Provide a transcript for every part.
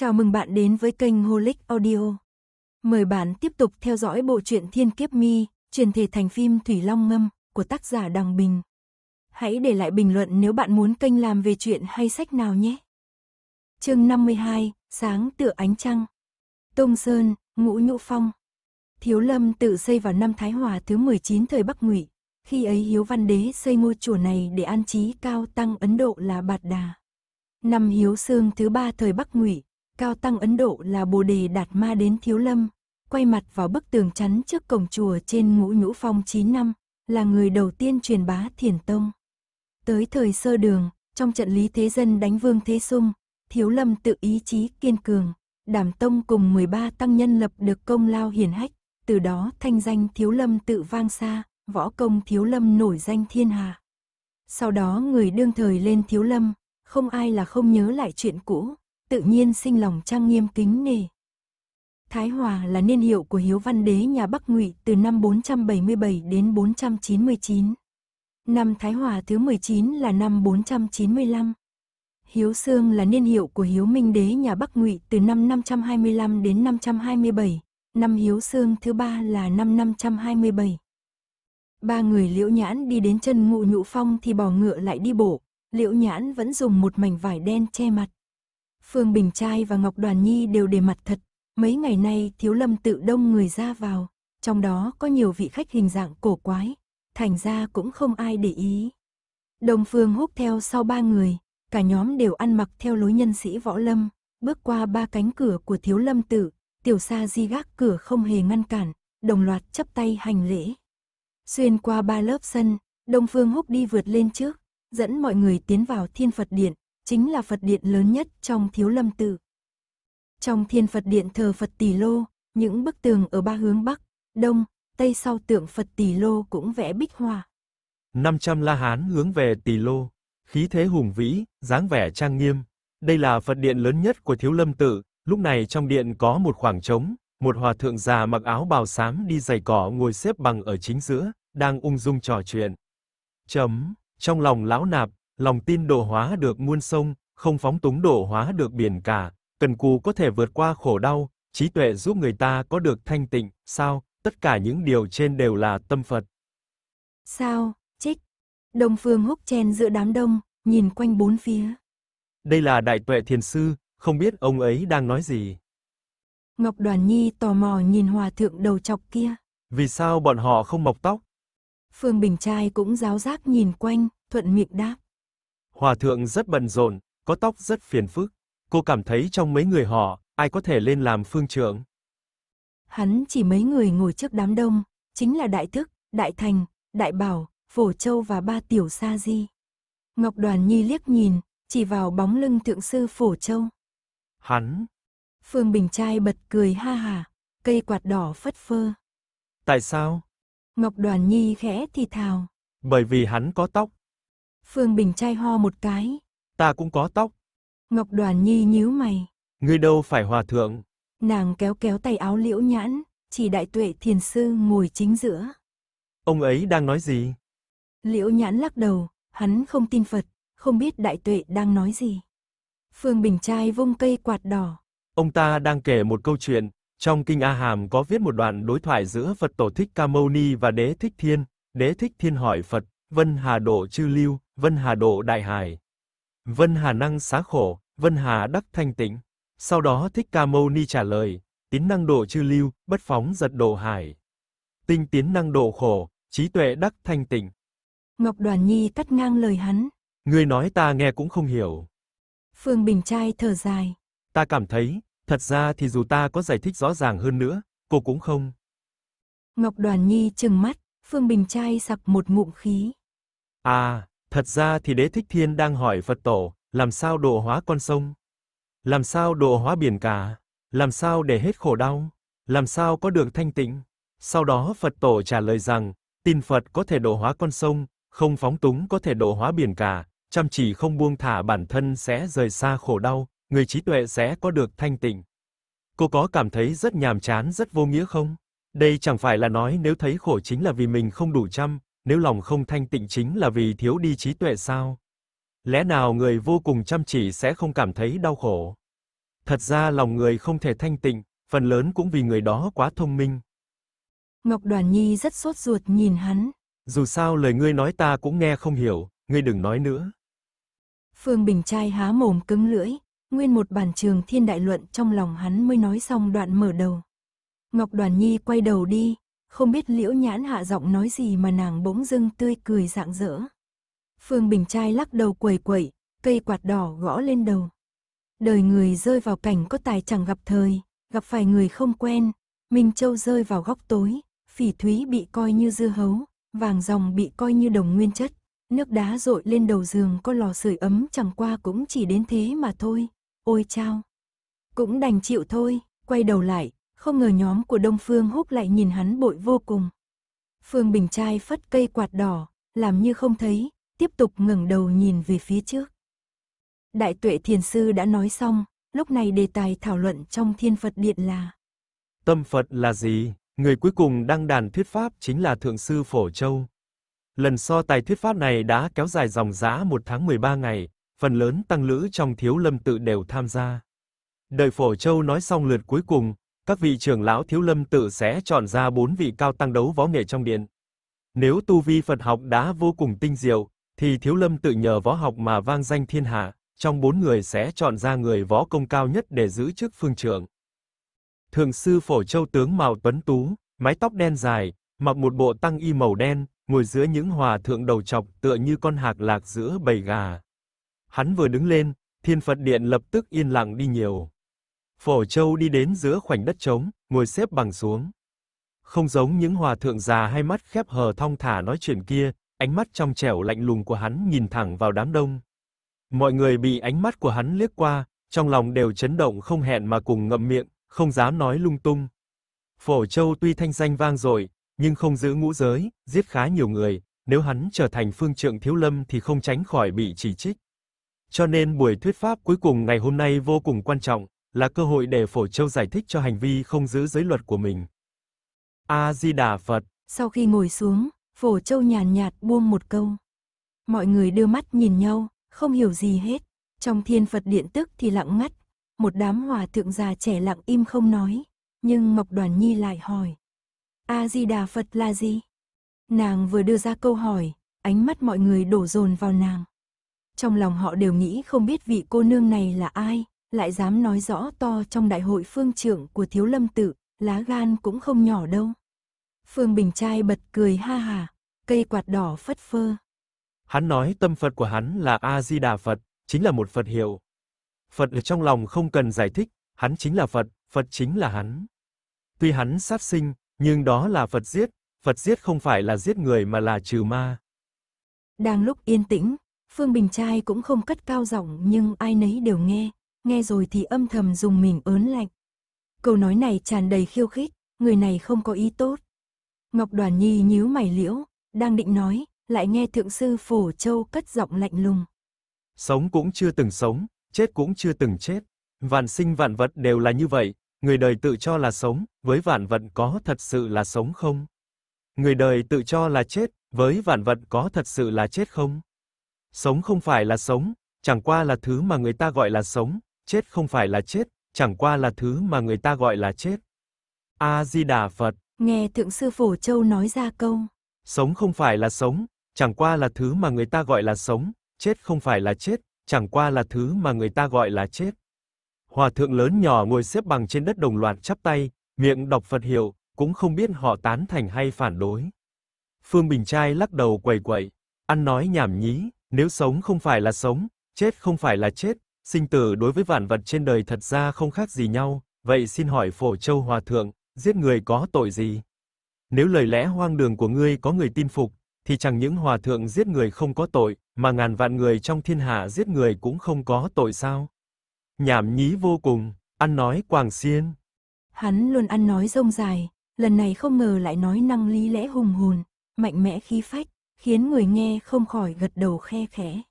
Chào mừng bạn đến với kênh Holic Audio. Mời bạn tiếp tục theo dõi bộ truyện Thiên Kiếp Mi, truyền thể thành phim Thủy Long Ngâm của tác giả Đằng Bình. Hãy để lại bình luận nếu bạn muốn kênh làm về chuyện hay sách nào nhé. Chương 52, sáng tựa ánh trăng. Tông Sơn, Ngũ Nhũ Phong. Thiếu Lâm tự xây vào năm Thái Hòa thứ 19 thời Bắc Ngụy. Khi ấy Hiếu Văn Đế xây ngôi chùa này để an trí cao tăng Ấn Độ là Bạt Đà. Năm Hiếu Sương thứ ba thời Bắc Ngụy, cao tăng Ấn Độ là Bồ Đề Đạt Ma đến Thiếu Lâm, quay mặt vào bức tường chắn trước cổng chùa trên Ngũ Nhũ Phong 9 năm, là người đầu tiên truyền bá Thiền Tông. Tới thời sơ đường, trong trận Lý Thế Dân đánh Vương Thế Sung, Thiếu Lâm tự ý chí kiên cường, Đảm Tông cùng 13 tăng nhân lập được công lao hiển hách, từ đó thanh danh Thiếu Lâm tự vang xa, võ công Thiếu Lâm nổi danh thiên hà Sau đó người đương thời lên Thiếu Lâm, không ai là không nhớ lại chuyện cũ, tự nhiên sinh lòng trang nghiêm kính nề. Thái Hòa là niên hiệu của Hiếu Văn Đế nhà Bắc Ngụy từ năm 477 đến 499. Năm Thái Hòa thứ 19 là năm 495. Hiếu Sương là niên hiệu của Hiếu Minh Đế nhà Bắc Ngụy từ năm 525 đến 527. Năm Hiếu Sương thứ ba là năm 527. Ba người Liễu Nhãn đi đến chân Ngụ Nhũ Phong thì bỏ ngựa lại đi bộ, Liễu Nhãn vẫn dùng một mảnh vải đen che mặt. Phương Bình Trai và Ngọc Đoàn Nhi đều để mặt thật, mấy ngày nay thiếu lâm tự đông người ra vào, trong đó có nhiều vị khách hình dạng cổ quái, thành ra cũng không ai để ý. Đồng Phương húc theo sau ba người, cả nhóm đều ăn mặc theo lối nhân sĩ võ lâm, bước qua ba cánh cửa của thiếu lâm tự, tiểu sa di gác cửa không hề ngăn cản, đồng loạt chấp tay hành lễ. Xuyên qua ba lớp sân, Đông Phương Húc đi vượt lên trước, dẫn mọi người tiến vào Thiên Phật Điện, chính là Phật Điện lớn nhất trong Thiếu Lâm Tự. Trong Thiên Phật Điện thờ Phật Tỷ Lô, những bức tường ở ba hướng Bắc, Đông, Tây sau tượng Phật Tỷ Lô cũng vẽ bích hoa. 500 La Hán hướng về Tỷ Lô, khí thế hùng vĩ, dáng vẻ trang nghiêm. Đây là Phật Điện lớn nhất của Thiếu Lâm Tự, lúc này trong điện có một khoảng trống, một hòa thượng già mặc áo bào xám đi giày cỏ ngồi xếp bằng ở chính giữa, đang ung dung trò chuyện. Chấm, trong lòng lão nạp, lòng tin độ hóa được muôn sông, không phóng túng độ hóa được biển cả, cần cù có thể vượt qua khổ đau, trí tuệ giúp người ta có được thanh tịnh, sao, tất cả những điều trên đều là tâm Phật. Sao, trích, Đông Phương húc chen giữa đám đông, nhìn quanh bốn phía. Đây là đại tuệ thiền sư, không biết ông ấy đang nói gì. Ngọc Đoàn Nhi tò mò nhìn hòa thượng đầu chọc kia. Vì sao bọn họ không mọc tóc? Phương Bình Trai cũng giáo giác nhìn quanh, thuận miệng đáp. Hòa thượng rất bận rộn, có tóc rất phiền phức. Cô cảm thấy trong mấy người họ, ai có thể lên làm phương trưởng? Hắn chỉ mấy người ngồi trước đám đông, chính là Đại Thức, Đại Thành, Đại Bảo, Phổ Châu và ba tiểu sa di. Ngọc Đoàn Nhi liếc nhìn, chỉ vào bóng lưng thượng sư Phổ Châu. Hắn. Phương Bình Trai bật cười ha hà, cây quạt đỏ phất phơ. Tại sao? Ngọc Đoàn Nhi khẽ thì thào. Bởi vì hắn có tóc. Phương Bình Trai ho một cái. Ta cũng có tóc. Ngọc Đoàn Nhi nhíu mày. Ngươi đâu phải hòa thượng. Nàng kéo kéo tay áo liễu nhãn, chỉ đại tuệ thiền sư ngồi chính giữa. Ông ấy đang nói gì? Liễu nhãn lắc đầu, hắn không tin Phật, không biết đại tuệ đang nói gì. Phương Bình Trai vung cây quạt đỏ. Ông ta đang kể một câu chuyện, trong Kinh A Hàm có viết một đoạn đối thoại giữa Phật Tổ Thích Ca Mâu Ni và Đế Thích Thiên. Đế Thích Thiên hỏi Phật, Vân Hà độ chư lưu, Vân Hà độ đại hải. Vân Hà năng xá khổ, Vân Hà đắc thanh tịnh. Sau đó Thích Ca Mâu Ni trả lời, tín năng độ chư lưu, bất phóng giật độ hải. Tinh tiến năng độ khổ, trí tuệ đắc thanh tịnh. Ngọc Đoàn Nhi cắt ngang lời hắn. Ngươi nói ta nghe cũng không hiểu. Phương Bình Trai thở dài. Ta cảm thấy, thật ra thì dù ta có giải thích rõ ràng hơn nữa, cô cũng không. Ngọc Đoàn Nhi trừng mắt, Phương Bình Trai sặc một ngụm khí. À, thật ra thì đế thích thiên đang hỏi Phật tổ, làm sao độ hóa con sông? Làm sao độ hóa biển cả? Làm sao để hết khổ đau? Làm sao có được thanh tịnh? Sau đó Phật tổ trả lời rằng, tin Phật có thể độ hóa con sông, không phóng túng có thể độ hóa biển cả, chăm chỉ không buông thả bản thân sẽ rời xa khổ đau, người trí tuệ sẽ có được thanh tịnh. Cô có cảm thấy rất nhàm chán rất vô nghĩa không? Đây chẳng phải là nói nếu thấy khổ chính là vì mình không đủ chăm, nếu lòng không thanh tịnh chính là vì thiếu đi trí tuệ sao? Lẽ nào người vô cùng chăm chỉ sẽ không cảm thấy đau khổ? Thật ra lòng người không thể thanh tịnh, phần lớn cũng vì người đó quá thông minh. Ngọc Đoàn Nhi rất sốt ruột nhìn hắn. Dù sao lời ngươi nói ta cũng nghe không hiểu, ngươi đừng nói nữa. Phương Bình trai há mồm cứng lưỡi, nguyên một bản trường thiên đại luận trong lòng hắn mới nói xong đoạn mở đầu. Ngọc Đoàn Nhi quay đầu đi, không biết liễu nhãn hạ giọng nói gì mà nàng bỗng dưng tươi cười rạng rỡ. Phương Bình trai lắc đầu quẩy quẩy, cây quạt đỏ gõ lên đầu. Đời người rơi vào cảnh có tài chẳng gặp thời, gặp phải người không quen, Minh Châu rơi vào góc tối, phỉ thúy bị coi như dưa hấu, vàng dòng bị coi như đồng nguyên chất, nước đá rội lên đầu giường có lò sưởi ấm chẳng qua cũng chỉ đến thế mà thôi, ôi chao. Cũng đành chịu thôi, quay đầu lại, không ngờ nhóm của Đông Phương Húc lại nhìn hắn bội vô cùng. Phương Bình trai phất cây quạt đỏ, làm như không thấy, tiếp tục ngẩng đầu nhìn về phía trước. Đại tuệ thiền sư đã nói xong, lúc này đề tài thảo luận trong thiên Phật điện là Tâm Phật là gì? Người cuối cùng đăng đàn thuyết pháp chính là Thượng sư Phổ Châu. Lần so tài thuyết pháp này đã kéo dài dòng giá một tháng 13 ngày, phần lớn tăng lữ trong thiếu lâm tự đều tham gia. Đợi Phổ Châu nói xong lượt cuối cùng, các vị trưởng lão thiếu lâm tự sẽ chọn ra bốn vị cao tăng đấu võ nghệ trong điện. Nếu tu vi Phật học đã vô cùng tinh diệu, thì thiếu lâm tự nhờ võ học mà vang danh thiên hạ, trong bốn người sẽ chọn ra người võ công cao nhất để giữ chức phương trưởng. Thượng sư Phổ Châu tướng Mạo Tuấn Tú, mái tóc đen dài, mặc một bộ tăng y màu đen, ngồi giữa những hòa thượng đầu trọc tựa như con hạc lạc giữa bầy gà. Hắn vừa đứng lên, thiên Phật điện lập tức yên lặng đi nhiều. Phổ Châu đi đến giữa khoảnh đất trống, ngồi xếp bằng xuống. Không giống những hòa thượng già hay mắt khép hờ thong thả nói chuyện kia, ánh mắt trong trẻo lạnh lùng của hắn nhìn thẳng vào đám đông. Mọi người bị ánh mắt của hắn liếc qua, trong lòng đều chấn động không hẹn mà cùng ngậm miệng, không dám nói lung tung. Phổ Châu tuy thanh danh vang dội, nhưng không giữ ngũ giới, giết khá nhiều người, nếu hắn trở thành phương trượng thiếu lâm thì không tránh khỏi bị chỉ trích. Cho nên buổi thuyết pháp cuối cùng ngày hôm nay vô cùng quan trọng, là cơ hội để Phổ Châu giải thích cho hành vi không giữ giới luật của mình. A-di-đà Phật Sau khi ngồi xuống, Phổ Châu nhàn nhạt buông một câu. Mọi người đưa mắt nhìn nhau, không hiểu gì hết. Trong thiên Phật điện tức thì lặng ngắt, một đám hòa thượng già trẻ lặng im không nói. Nhưng Ngọc Đoàn Nhi lại hỏi. A-di-đà Phật là gì? Nàng vừa đưa ra câu hỏi, ánh mắt mọi người đổ dồn vào nàng. Trong lòng họ đều nghĩ không biết vị cô nương này là ai, lại dám nói rõ to trong đại hội phương trưởng của thiếu lâm tự, lá gan cũng không nhỏ đâu. Phương Bình trai bật cười ha hà, cây quạt đỏ phất phơ. Hắn nói tâm Phật của hắn là A-di-đà Phật, chính là một Phật hiệu. Phật ở trong lòng không cần giải thích, hắn chính là Phật, Phật chính là hắn. Tuy hắn sát sinh, nhưng đó là Phật giết, Phật giết không phải là giết người mà là trừ ma. Đang lúc yên tĩnh, Phương Bình trai cũng không cất cao giọng nhưng ai nấy đều nghe, nghe rồi thì âm thầm dùng mình ớn lạnh. Câu nói này tràn đầy khiêu khích, người này không có ý tốt. Ngọc Đoàn Nhi nhíu mày liễu, đang định nói, lại nghe thượng sư Phổ Châu cất giọng lạnh lùng. Sống cũng chưa từng sống, chết cũng chưa từng chết. Vạn sinh vạn vật đều là như vậy, người đời tự cho là sống, với vạn vật có thật sự là sống không? Người đời tự cho là chết, với vạn vật có thật sự là chết không? Sống không phải là sống, chẳng qua là thứ mà người ta gọi là sống, chết không phải là chết, chẳng qua là thứ mà người ta gọi là chết. A-di-đà Phật. Nghe Thượng sư Phổ Châu nói ra câu. Sống không phải là sống, chẳng qua là thứ mà người ta gọi là sống, chết không phải là chết, chẳng qua là thứ mà người ta gọi là chết. Hòa thượng lớn nhỏ ngồi xếp bằng trên đất đồng loạt chắp tay, miệng đọc Phật hiệu, cũng không biết họ tán thành hay phản đối. Phương Bình Trai lắc đầu quầy quậy, ăn nói nhảm nhí, nếu sống không phải là sống, chết không phải là chết, sinh tử đối với vạn vật trên đời thật ra không khác gì nhau, vậy xin hỏi Phổ Châu Hòa Thượng, giết người có tội gì? Nếu lời lẽ hoang đường của ngươi có người tin phục, thì chẳng những Hòa Thượng giết người không có tội, mà ngàn vạn người trong thiên hạ giết người cũng không có tội sao? Nhảm nhí vô cùng, ăn nói quàng xiên. Hắn luôn ăn nói rông dài, lần này không ngờ lại nói năng lý lẽ hùng hồn, mạnh mẽ khí phách, khiến người nghe không khỏi gật đầu khe khẽ.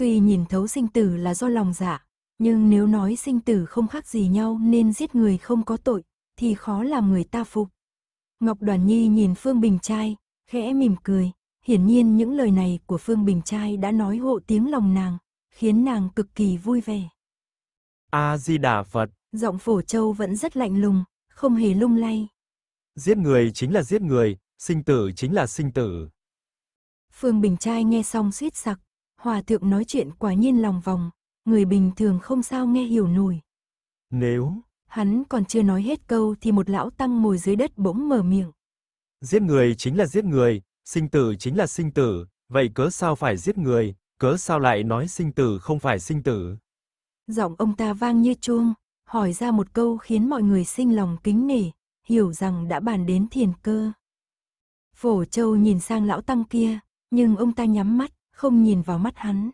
Tuy nhìn thấu sinh tử là do lòng dạ, nhưng nếu nói sinh tử không khác gì nhau nên giết người không có tội, thì khó làm người ta phục. Ngọc Đoàn Nhi nhìn Phương Bình Trai, khẽ mỉm cười, hiển nhiên những lời này của Phương Bình Trai đã nói hộ tiếng lòng nàng, khiến nàng cực kỳ vui vẻ. A-di-đà Phật. Giọng phổ châu vẫn rất lạnh lùng, không hề lung lay. Giết người chính là giết người, sinh tử chính là sinh tử. Phương Bình Trai nghe xong suýt sặc, hòa thượng nói chuyện quả nhiên lòng vòng, người bình thường không sao nghe hiểu nổi. Nếu, Hắn còn chưa nói hết câu thì một lão tăng ngồi dưới đất bỗng mở miệng. giết người chính là giết người, sinh tử chính là sinh tử, vậy cớ sao phải giết người, cớ sao lại nói sinh tử không phải sinh tử? Giọng ông ta vang như chuông, hỏi ra một câu khiến mọi người sinh lòng kính nể, hiểu rằng đã bàn đến thiền cơ. Phổ Châu nhìn sang lão tăng kia, nhưng ông ta nhắm mắt, không nhìn vào mắt hắn.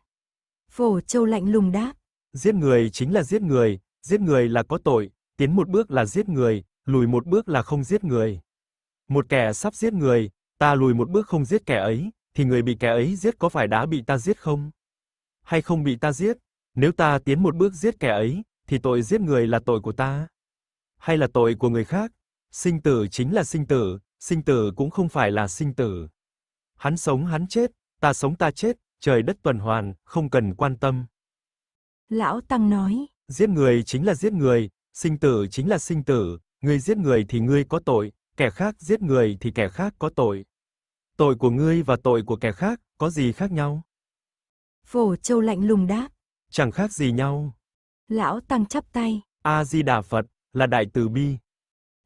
Phổ Châu lạnh lùng đáp. Giết người chính là giết người, giết người là có tội, tiến một bước là giết người, lùi một bước là không giết người. Một kẻ sắp giết người, ta lùi một bước không giết kẻ ấy, thì người bị kẻ ấy giết có phải đã bị ta giết không? Hay không bị ta giết? Nếu ta tiến một bước giết kẻ ấy, thì tội giết người là tội của ta. Hay là tội của người khác? Sinh tử chính là sinh tử, sinh tử cũng không phải là sinh tử. Hắn sống hắn chết, ta sống ta chết, trời đất tuần hoàn, không cần quan tâm. Lão Tăng nói. Giết người chính là giết người, sinh tử chính là sinh tử, ngươi giết người thì ngươi có tội, kẻ khác giết người thì kẻ khác có tội. Tội của ngươi và tội của kẻ khác có gì khác nhau? Phổ Châu lạnh lùng đáp. Chẳng khác gì nhau. Lão Tăng chắp tay. A-di-đà Phật, là đại từ bi.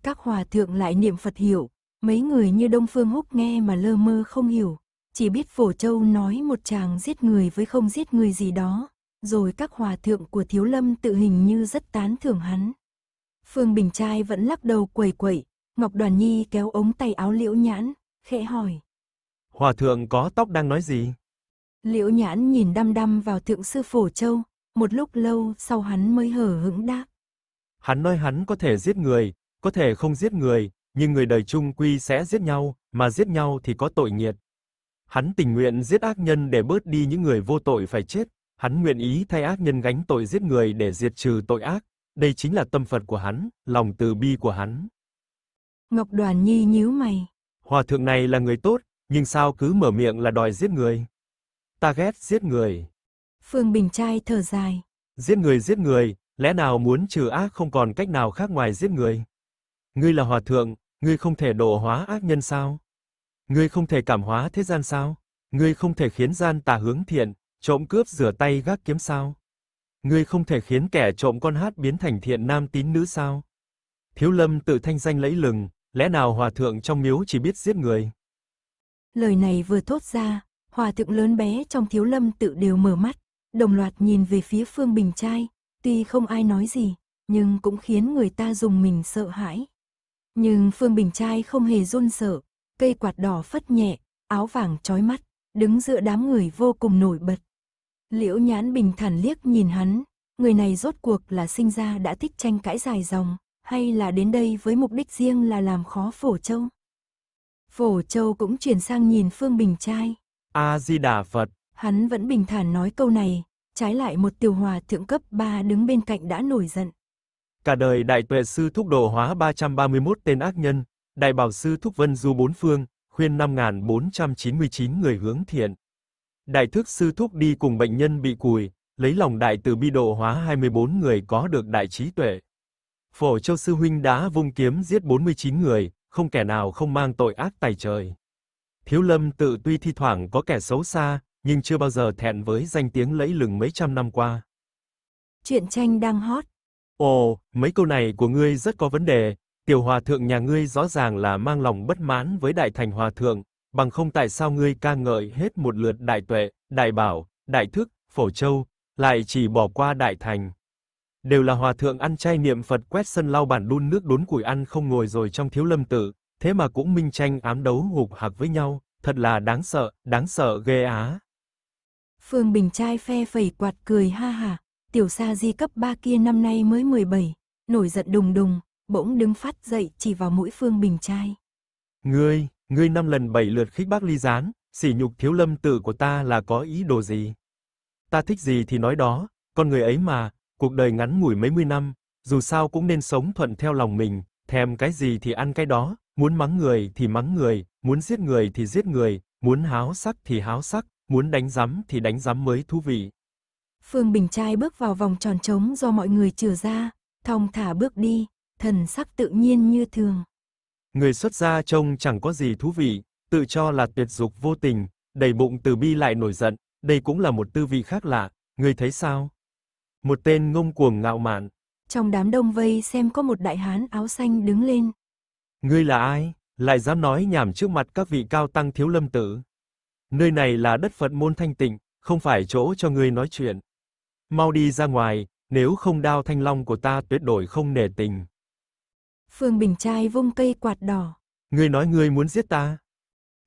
Các hòa thượng lại niệm Phật hiểu, mấy người như Đông Phương Húc nghe mà lơ mơ không hiểu, chỉ biết Phổ Châu nói một chàng giết người với không giết người gì đó, rồi các hòa thượng của Thiếu Lâm tự hình như rất tán thưởng hắn. Phương Bình Trai vẫn lắc đầu quẩy quẩy, Ngọc Đoàn Nhi kéo ống tay áo Liễu Nhãn, khẽ hỏi. Hòa thượng có tóc đang nói gì? Liễu Nhãn nhìn đăm đăm vào thượng sư Phổ Châu, một lúc lâu sau hắn mới hở hững đáp. Hắn nói hắn có thể giết người, có thể không giết người, nhưng người đời chung quy sẽ giết nhau, mà giết nhau thì có tội nghiệt. Hắn tình nguyện giết ác nhân để bớt đi những người vô tội phải chết, hắn nguyện ý thay ác nhân gánh tội giết người để diệt trừ tội ác, đây chính là tâm Phật của hắn, lòng từ bi của hắn. Ngọc Đoàn Nhi nhíu mày. Hòa thượng này là người tốt, nhưng sao cứ mở miệng là đòi giết người? Ta ghét giết người. Phương Bình Trai thở dài. Giết người giết người, lẽ nào muốn trừ ác không còn cách nào khác ngoài giết người? Ngươi là hòa thượng, ngươi không thể độ hóa ác nhân sao? Ngươi không thể cảm hóa thế gian sao? Ngươi không thể khiến gian tà hướng thiện, trộm cướp rửa tay gác kiếm sao? Ngươi không thể khiến kẻ trộm con hát biến thành thiện nam tín nữ sao? Thiếu lâm tự thanh danh lẫy lừng, lẽ nào hòa thượng trong miếu chỉ biết giết người? Lời này vừa thốt ra, hòa thượng lớn bé trong thiếu lâm tự đều mở mắt, đồng loạt nhìn về phía Phương Bình Trai, tuy không ai nói gì, nhưng cũng khiến người ta dùng mình sợ hãi. Nhưng Phương Bình Trai không hề run sợ, cây quạt đỏ phất nhẹ, áo vàng trói mắt, đứng giữa đám người vô cùng nổi bật. Liễu nhãn bình thản liếc nhìn hắn, người này rốt cuộc là sinh ra đã thích tranh cãi dài dòng, hay là đến đây với mục đích riêng là làm khó Phổ Châu. Phổ Châu cũng chuyển sang nhìn Phương Bình trai. A-di-đà Phật. Hắn vẫn bình thản nói câu này, trái lại một tiểu hòa thượng cấp 3 đứng bên cạnh đã nổi giận. Cả đời đại tuệ sư thúc độ hóa 331 tên ác nhân, đại bảo sư thúc vân du bốn phương, khuyên 5.499 người hướng thiện. Đại thức sư thúc đi cùng bệnh nhân bị cùi, lấy lòng đại từ bi độ hóa 24 người có được đại trí tuệ. Phổ Châu sư huynh đã vung kiếm giết 49 người, không kẻ nào không mang tội ác tài trời. Thiếu lâm tự tuy thi thoảng có kẻ xấu xa, nhưng chưa bao giờ thẹn với danh tiếng lẫy lừng mấy trăm năm qua. Chuyện tranh đang hot. Ồ, mấy câu này của ngươi rất có vấn đề, tiểu hòa thượng nhà ngươi rõ ràng là mang lòng bất mãn với đại thành hòa thượng, bằng không tại sao ngươi ca ngợi hết một lượt đại tuệ, đại bảo, đại thức, phổ châu, lại chỉ bỏ qua đại thành. Đều là hòa thượng ăn chay niệm Phật quét sân lau bản đun nước đốn củi ăn không ngồi rồi trong thiếu lâm tự, thế mà cũng minh tranh ám đấu hục hạc với nhau, thật là đáng sợ, đáng sợ ghê á. Phương Bình trai phe phẩy quạt cười ha ha, tiểu sa di cấp 3 kia năm nay mới 17, nổi giận đùng đùng, bỗng đứng phát dậy chỉ vào mũi Phương Bình trai. Ngươi, ngươi năm lần bảy lượt khích bác ly gián, sỉ nhục thiếu lâm tử của ta là có ý đồ gì? Ta thích gì thì nói đó, con người ấy mà, cuộc đời ngắn ngủi mấy mươi năm, dù sao cũng nên sống thuận theo lòng mình, thèm cái gì thì ăn cái đó, muốn mắng người thì mắng người, muốn giết người thì giết người, muốn háo sắc thì háo sắc, muốn đánh giám thì đánh giám mới thú vị. Phương Bình trai bước vào vòng tròn trống do mọi người chừa ra, thong thả bước đi, thần sắc tự nhiên như thường. Người xuất gia trông chẳng có gì thú vị, tự cho là tuyệt dục vô tình, đầy bụng từ bi lại nổi giận, đây cũng là một tư vị khác lạ, người thấy sao? Một tên ngông cuồng ngạo mạn. Trong đám đông vây xem có một đại hán áo xanh đứng lên. Ngươi là ai? Lại dám nói nhảm trước mặt các vị cao tăng thiếu lâm tử. Nơi này là đất Phật môn thanh tịnh, không phải chỗ cho ngươi nói chuyện. Mau đi ra ngoài, nếu không đao thanh long của ta tuyệt đối không nể tình. Phương Bình trai vung cây quạt đỏ. Ngươi nói ngươi muốn giết ta.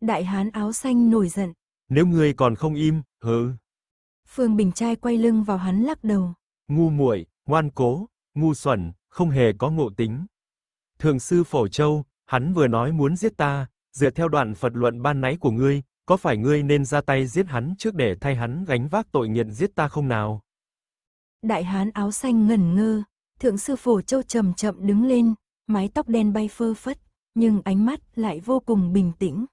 Đại hán áo xanh nổi giận. Nếu ngươi còn không im, hừ. Phương Bình trai quay lưng vào hắn lắc đầu. Ngu muội, ngoan cố, ngu xuẩn, không hề có ngộ tính. Thượng sư Phổ Châu, hắn vừa nói muốn giết ta, dựa theo đoạn Phật luận ban nãy của ngươi, có phải ngươi nên ra tay giết hắn trước để thay hắn gánh vác tội nghiện giết ta không nào? Đại hán áo xanh ngẩn ngơ, thượng sư Phổ Châu chậm chậm đứng lên, mái tóc đen bay phơ phất, nhưng ánh mắt lại vô cùng bình tĩnh.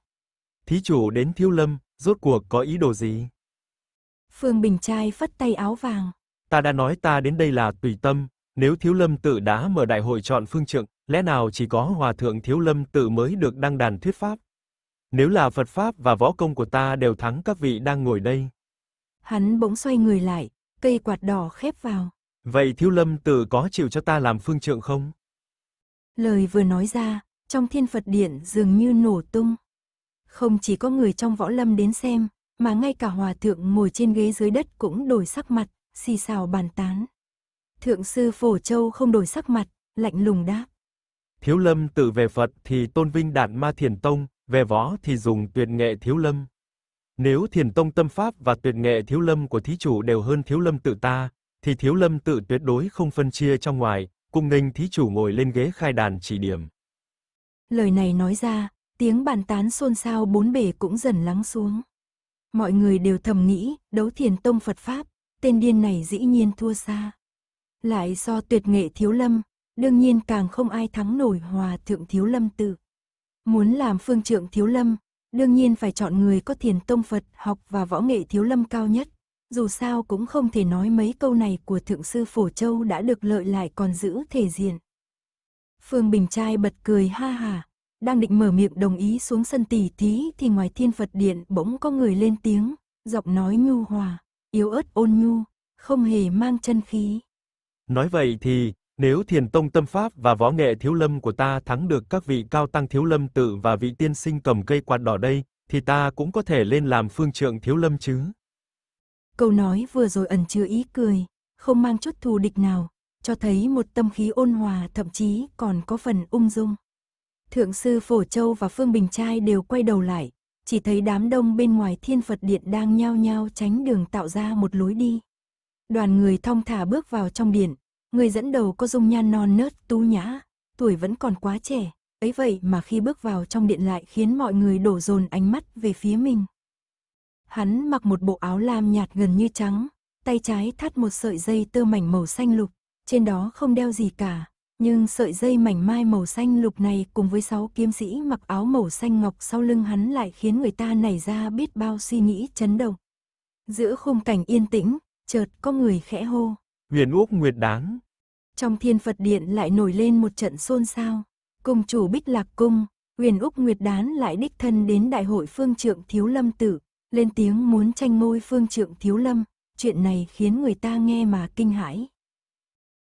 Thí chủ đến Thiếu Lâm, rốt cuộc có ý đồ gì? Phương Bình trai phất tay áo vàng. Ta đã nói ta đến đây là tùy tâm, nếu Thiếu Lâm tự đã mở đại hội chọn phương trượng, lẽ nào chỉ có Hòa Thượng Thiếu Lâm tự mới được đăng đàn thuyết pháp? Nếu là Phật Pháp và võ công của ta đều thắng các vị đang ngồi đây. Hắn bỗng xoay người lại, cây quạt đỏ khép vào. Vậy Thiếu Lâm tự có chịu cho ta làm phương trượng không? Lời vừa nói ra, trong thiên Phật điện dường như nổ tung. Không chỉ có người trong võ lâm đến xem, mà ngay cả hòa thượng ngồi trên ghế dưới đất cũng đổi sắc mặt, xì xào bàn tán. Thượng sư Phổ Châu không đổi sắc mặt, lạnh lùng đáp. Thiếu lâm tự về Phật thì tôn vinh đạt ma thiền tông, về võ thì dùng tuyệt nghệ thiếu lâm. Nếu thiền tông tâm pháp và tuyệt nghệ thiếu lâm của thí chủ đều hơn thiếu lâm tự ta, thì thiếu lâm tự tuyệt đối không phân chia trong ngoài, cung nghênh thí chủ ngồi lên ghế khai đàn chỉ điểm. Lời này nói ra, tiếng bàn tán xôn xao bốn bề cũng dần lắng xuống. Mọi người đều thầm nghĩ, đấu thiền tông Phật Pháp, tên điên này dĩ nhiên thua xa. Lại do tuyệt nghệ thiếu lâm, đương nhiên càng không ai thắng nổi hòa thượng thiếu lâm tự. Muốn làm phương trượng thiếu lâm, đương nhiên phải chọn người có thiền tông Phật học và võ nghệ thiếu lâm cao nhất. Dù sao cũng không thể nói mấy câu này của thượng sư Phổ Châu đã được lợi lại còn giữ thể diện. Phương Bình trai bật cười ha hà, đang định mở miệng đồng ý xuống sân tỷ thí thì ngoài thiên Phật điện bỗng có người lên tiếng, giọng nói nhu hòa, yếu ớt ôn nhu, không hề mang chân khí. Nói vậy thì, nếu thiền tông tâm pháp và võ nghệ thiếu lâm của ta thắng được các vị cao tăng thiếu lâm tự và vị tiên sinh cầm cây quạt đỏ đây, thì ta cũng có thể lên làm phương trượng thiếu lâm chứ. Câu nói vừa rồi ẩn chứa ý cười, không mang chút thù địch nào, cho thấy một tâm khí ôn hòa thậm chí còn có phần ung dung. Thượng sư Phổ Châu và Phương Bình Trai đều quay đầu lại, chỉ thấy đám đông bên ngoài thiên Phật điện đang nhao nhao tránh đường tạo ra một lối đi. Đoàn người thong thả bước vào trong điện, người dẫn đầu có dung nhan non nớt tú nhã, tuổi vẫn còn quá trẻ, ấy vậy mà khi bước vào trong điện lại khiến mọi người đổ dồn ánh mắt về phía mình. Hắn mặc một bộ áo lam nhạt gần như trắng, tay trái thắt một sợi dây tơ mảnh màu xanh lục, trên đó không đeo gì cả, nhưng sợi dây mảnh mai màu xanh lục này cùng với sáu kiếm sĩ mặc áo màu xanh ngọc sau lưng hắn lại khiến người ta nảy ra biết bao suy nghĩ chấn động. Giữa khung cảnh yên tĩnh, chợt có người khẽ hô. Huyền Úc Nguyệt Đáng. Trong thiên Phật Điện lại nổi lên một trận xôn xao. Cùng chủ Bích Lạc Cung, Huyền Úc Nguyệt Đán lại đích thân đến Đại hội Phương Trượng Thiếu Lâm Tử, lên tiếng muốn tranh ngôi Phương Trượng Thiếu Lâm. Chuyện này khiến người ta nghe mà kinh hãi.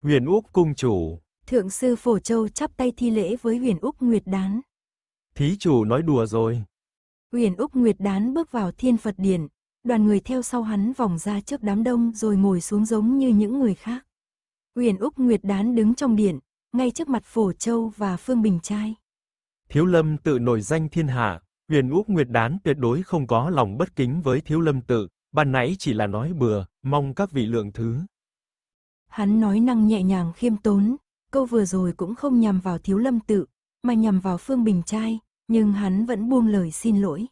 Huyền Úc Cung Chủ Thượng sư Phổ Châu chắp tay thi lễ với Huyền Úc Nguyệt Đán. Thí chủ nói đùa rồi. Huyền Úc Nguyệt Đán bước vào thiên Phật Điện, đoàn người theo sau hắn vòng ra trước đám đông rồi ngồi xuống giống như những người khác. Huyền Úc Nguyệt Đán đứng trong điện, ngay trước mặt Phổ Châu và Phương Bình Trai. Thiếu Lâm tự nổi danh thiên hạ, Huyền Úc Nguyệt Đán tuyệt đối không có lòng bất kính với Thiếu Lâm tự, ban nãy chỉ là nói bừa, mong các vị lượng thứ. Hắn nói năng nhẹ nhàng khiêm tốn, câu vừa rồi cũng không nhằm vào Thiếu Lâm tự, mà nhằm vào Phương Bình Trai, nhưng hắn vẫn buông lời xin lỗi.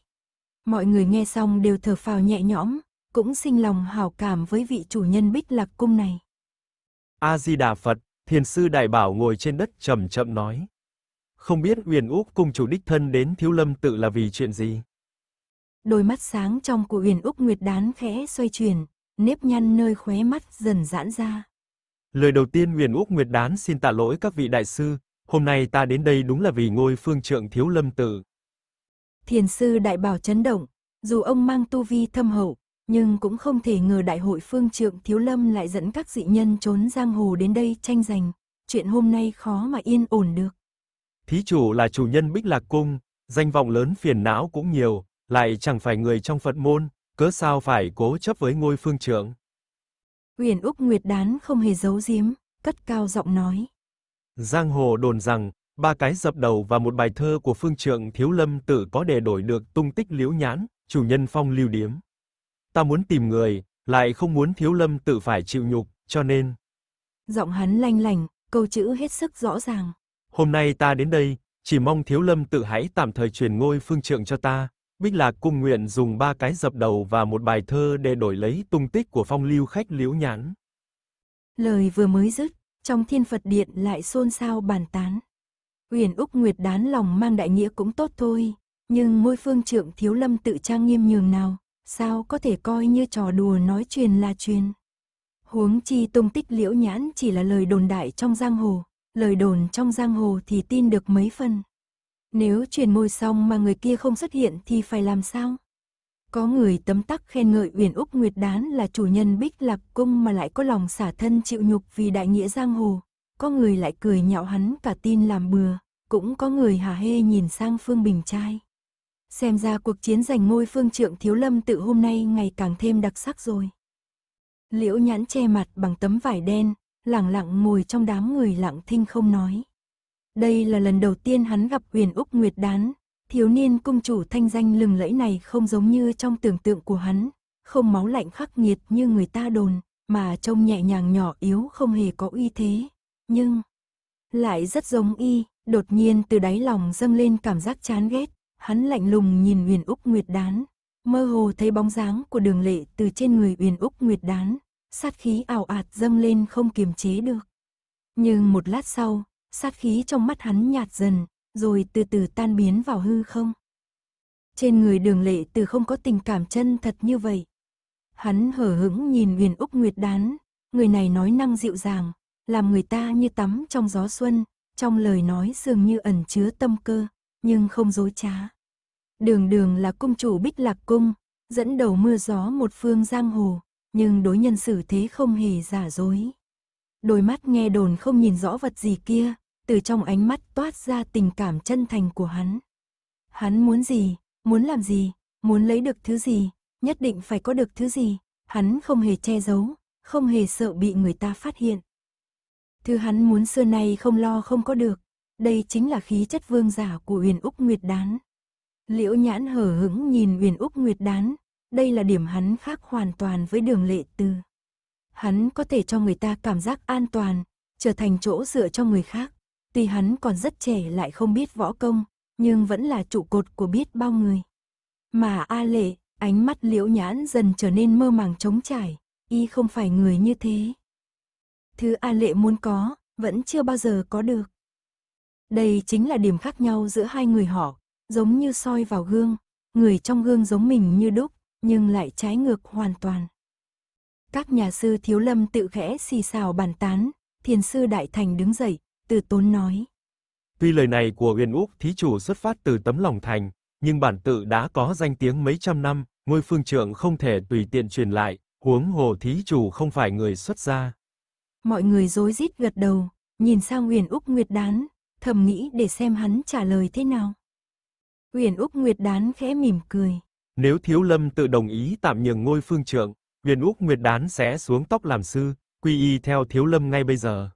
Mọi người nghe xong đều thở phào nhẹ nhõm, cũng sinh lòng hảo cảm với vị chủ nhân Bích Lạc cung này. A Di Đà Phật, Thiền sư Đại Bảo ngồi trên đất chậm chậm nói: "Không biết Huyền Úc cung chủ đích thân đến Thiếu Lâm tự là vì chuyện gì?" Đôi mắt sáng trong của Huyền Úc Nguyệt Đán khẽ xoay chuyển, nếp nhăn nơi khóe mắt dần giãn ra. Lời đầu tiên Huyền Úc Nguyệt Đán xin tạ lỗi các vị đại sư, hôm nay ta đến đây đúng là vì ngôi phương trượng thiếu lâm tự. Thiền sư đại bảo chấn động, dù ông mang tu vi thâm hậu, nhưng cũng không thể ngờ đại hội phương trượng thiếu lâm lại dẫn các dị nhân trốn giang hồ đến đây tranh giành, chuyện hôm nay khó mà yên ổn được. Thí chủ là chủ nhân Bích Lạc Cung, danh vọng lớn phiền não cũng nhiều, lại chẳng phải người trong Phật môn, cớ sao phải cố chấp với ngôi phương trượng. Huyền Úc Nguyệt Đán không hề giấu giếm, cất cao giọng nói. Giang hồ đồn rằng, ba cái dập đầu và một bài thơ của phương trượng thiếu lâm tự có để đổi được tung tích liễu nhãn, chủ nhân phong lưu điếm. Ta muốn tìm người, lại không muốn thiếu lâm tự phải chịu nhục, cho nên. Giọng hắn lanh lành, câu chữ hết sức rõ ràng. Hôm nay ta đến đây, chỉ mong thiếu lâm tự hãy tạm thời truyền ngôi phương trượng cho ta. Bích Lạc cung nguyện dùng ba cái dập đầu và một bài thơ để đổi lấy tung tích của phong lưu khách liễu nhãn. Lời vừa mới dứt, trong thiên Phật điện lại xôn xao bàn tán. Huyền Úc Nguyệt đán lòng mang đại nghĩa cũng tốt thôi, nhưng ngôi phương trượng thiếu lâm tự trang nghiêm nhường nào, sao có thể coi như trò đùa nói truyền là truyền. Huống chi tung tích liễu nhãn chỉ là lời đồn đại trong giang hồ, lời đồn trong giang hồ thì tin được mấy phần. Nếu truyền môi xong mà người kia không xuất hiện thì phải làm sao? Có người tấm tắc khen ngợi Uyển Úc Nguyệt Đán là chủ nhân Bích Lạc Cung mà lại có lòng xả thân chịu nhục vì đại nghĩa giang hồ. Có người lại cười nhạo hắn cả tin làm bừa, cũng có người hà hê nhìn sang Phương Bình trai. Xem ra cuộc chiến giành ngôi phương trượng thiếu lâm tự hôm nay ngày càng thêm đặc sắc rồi. Liễu nhãn che mặt bằng tấm vải đen, lặng lặng ngồi trong đám người lặng thinh không nói. Đây là lần đầu tiên hắn gặp huyền Úc Nguyệt Đán, thiếu niên cung chủ thanh danh lừng lẫy này không giống như trong tưởng tượng của hắn, không máu lạnh khắc nghiệt như người ta đồn, mà trông nhẹ nhàng nhỏ yếu không hề có uy thế, nhưng lại rất giống y, đột nhiên từ đáy lòng dâng lên cảm giác chán ghét, hắn lạnh lùng nhìn Huyền Úc Nguyệt Đán, mơ hồ thấy bóng dáng của Đường Lệ từ trên người Huyền Úc Nguyệt Đán, sát khí ảo ạt dâng lên không kiềm chế được. Nhưng một lát sau, sát khí trong mắt hắn nhạt dần, rồi từ từ tan biến vào hư không. Trên người đường lệ từ không có tình cảm chân thật như vậy. Hắn hở hững nhìn huyền Úc Nguyệt Đán, người này nói năng dịu dàng, làm người ta như tắm trong gió xuân, trong lời nói dường như ẩn chứa tâm cơ, nhưng không dối trá. Đường đường là cung chủ bích lạc cung, dẫn đầu mưa gió một phương giang hồ, nhưng đối nhân xử thế không hề giả dối. Đôi mắt nghe đồn không nhìn rõ vật gì kia, từ trong ánh mắt toát ra tình cảm chân thành của hắn. Hắn muốn gì, muốn làm gì, muốn lấy được thứ gì, nhất định phải có được thứ gì, hắn không hề che giấu, không hề sợ bị người ta phát hiện. Thứ hắn muốn xưa nay không lo không có được, đây chính là khí chất vương giả của Huyền Úc Nguyệt Đán. Liễu Nhãn hở hững nhìn Huyền Úc Nguyệt Đán, đây là điểm hắn khác hoàn toàn với Đường Lệ Từ. Hắn có thể cho người ta cảm giác an toàn, trở thành chỗ dựa cho người khác. Tuy hắn còn rất trẻ lại không biết võ công, nhưng vẫn là trụ cột của biết bao người. Mà A Lệ, ánh mắt liễu nhãn dần trở nên mơ màng trống trải, y không phải người như thế. Thứ A Lệ muốn có, vẫn chưa bao giờ có được. Đây chính là điểm khác nhau giữa hai người họ, giống như soi vào gương, người trong gương giống mình như đúc, nhưng lại trái ngược hoàn toàn. Các nhà sư thiếu lâm tự khẽ xì xào bàn tán, thiền sư Đại Thành đứng dậy, từ tốn nói. Tuy lời này của Huyền Úc thí chủ xuất phát từ tấm lòng thành, nhưng bản tự đã có danh tiếng mấy trăm năm, ngôi phương trượng không thể tùy tiện truyền lại, huống hồ thí chủ không phải người xuất gia. Mọi người rối rít gật đầu, nhìn sang Huyền Úc Nguyệt Đán, thầm nghĩ để xem hắn trả lời thế nào. Huyền Úc Nguyệt Đán khẽ mỉm cười. Nếu Thiếu Lâm tự đồng ý tạm nhường ngôi phương trượng, Huyền Úc Nguyệt Đán sẽ xuống tóc làm sư, quy y theo Thiếu Lâm ngay bây giờ.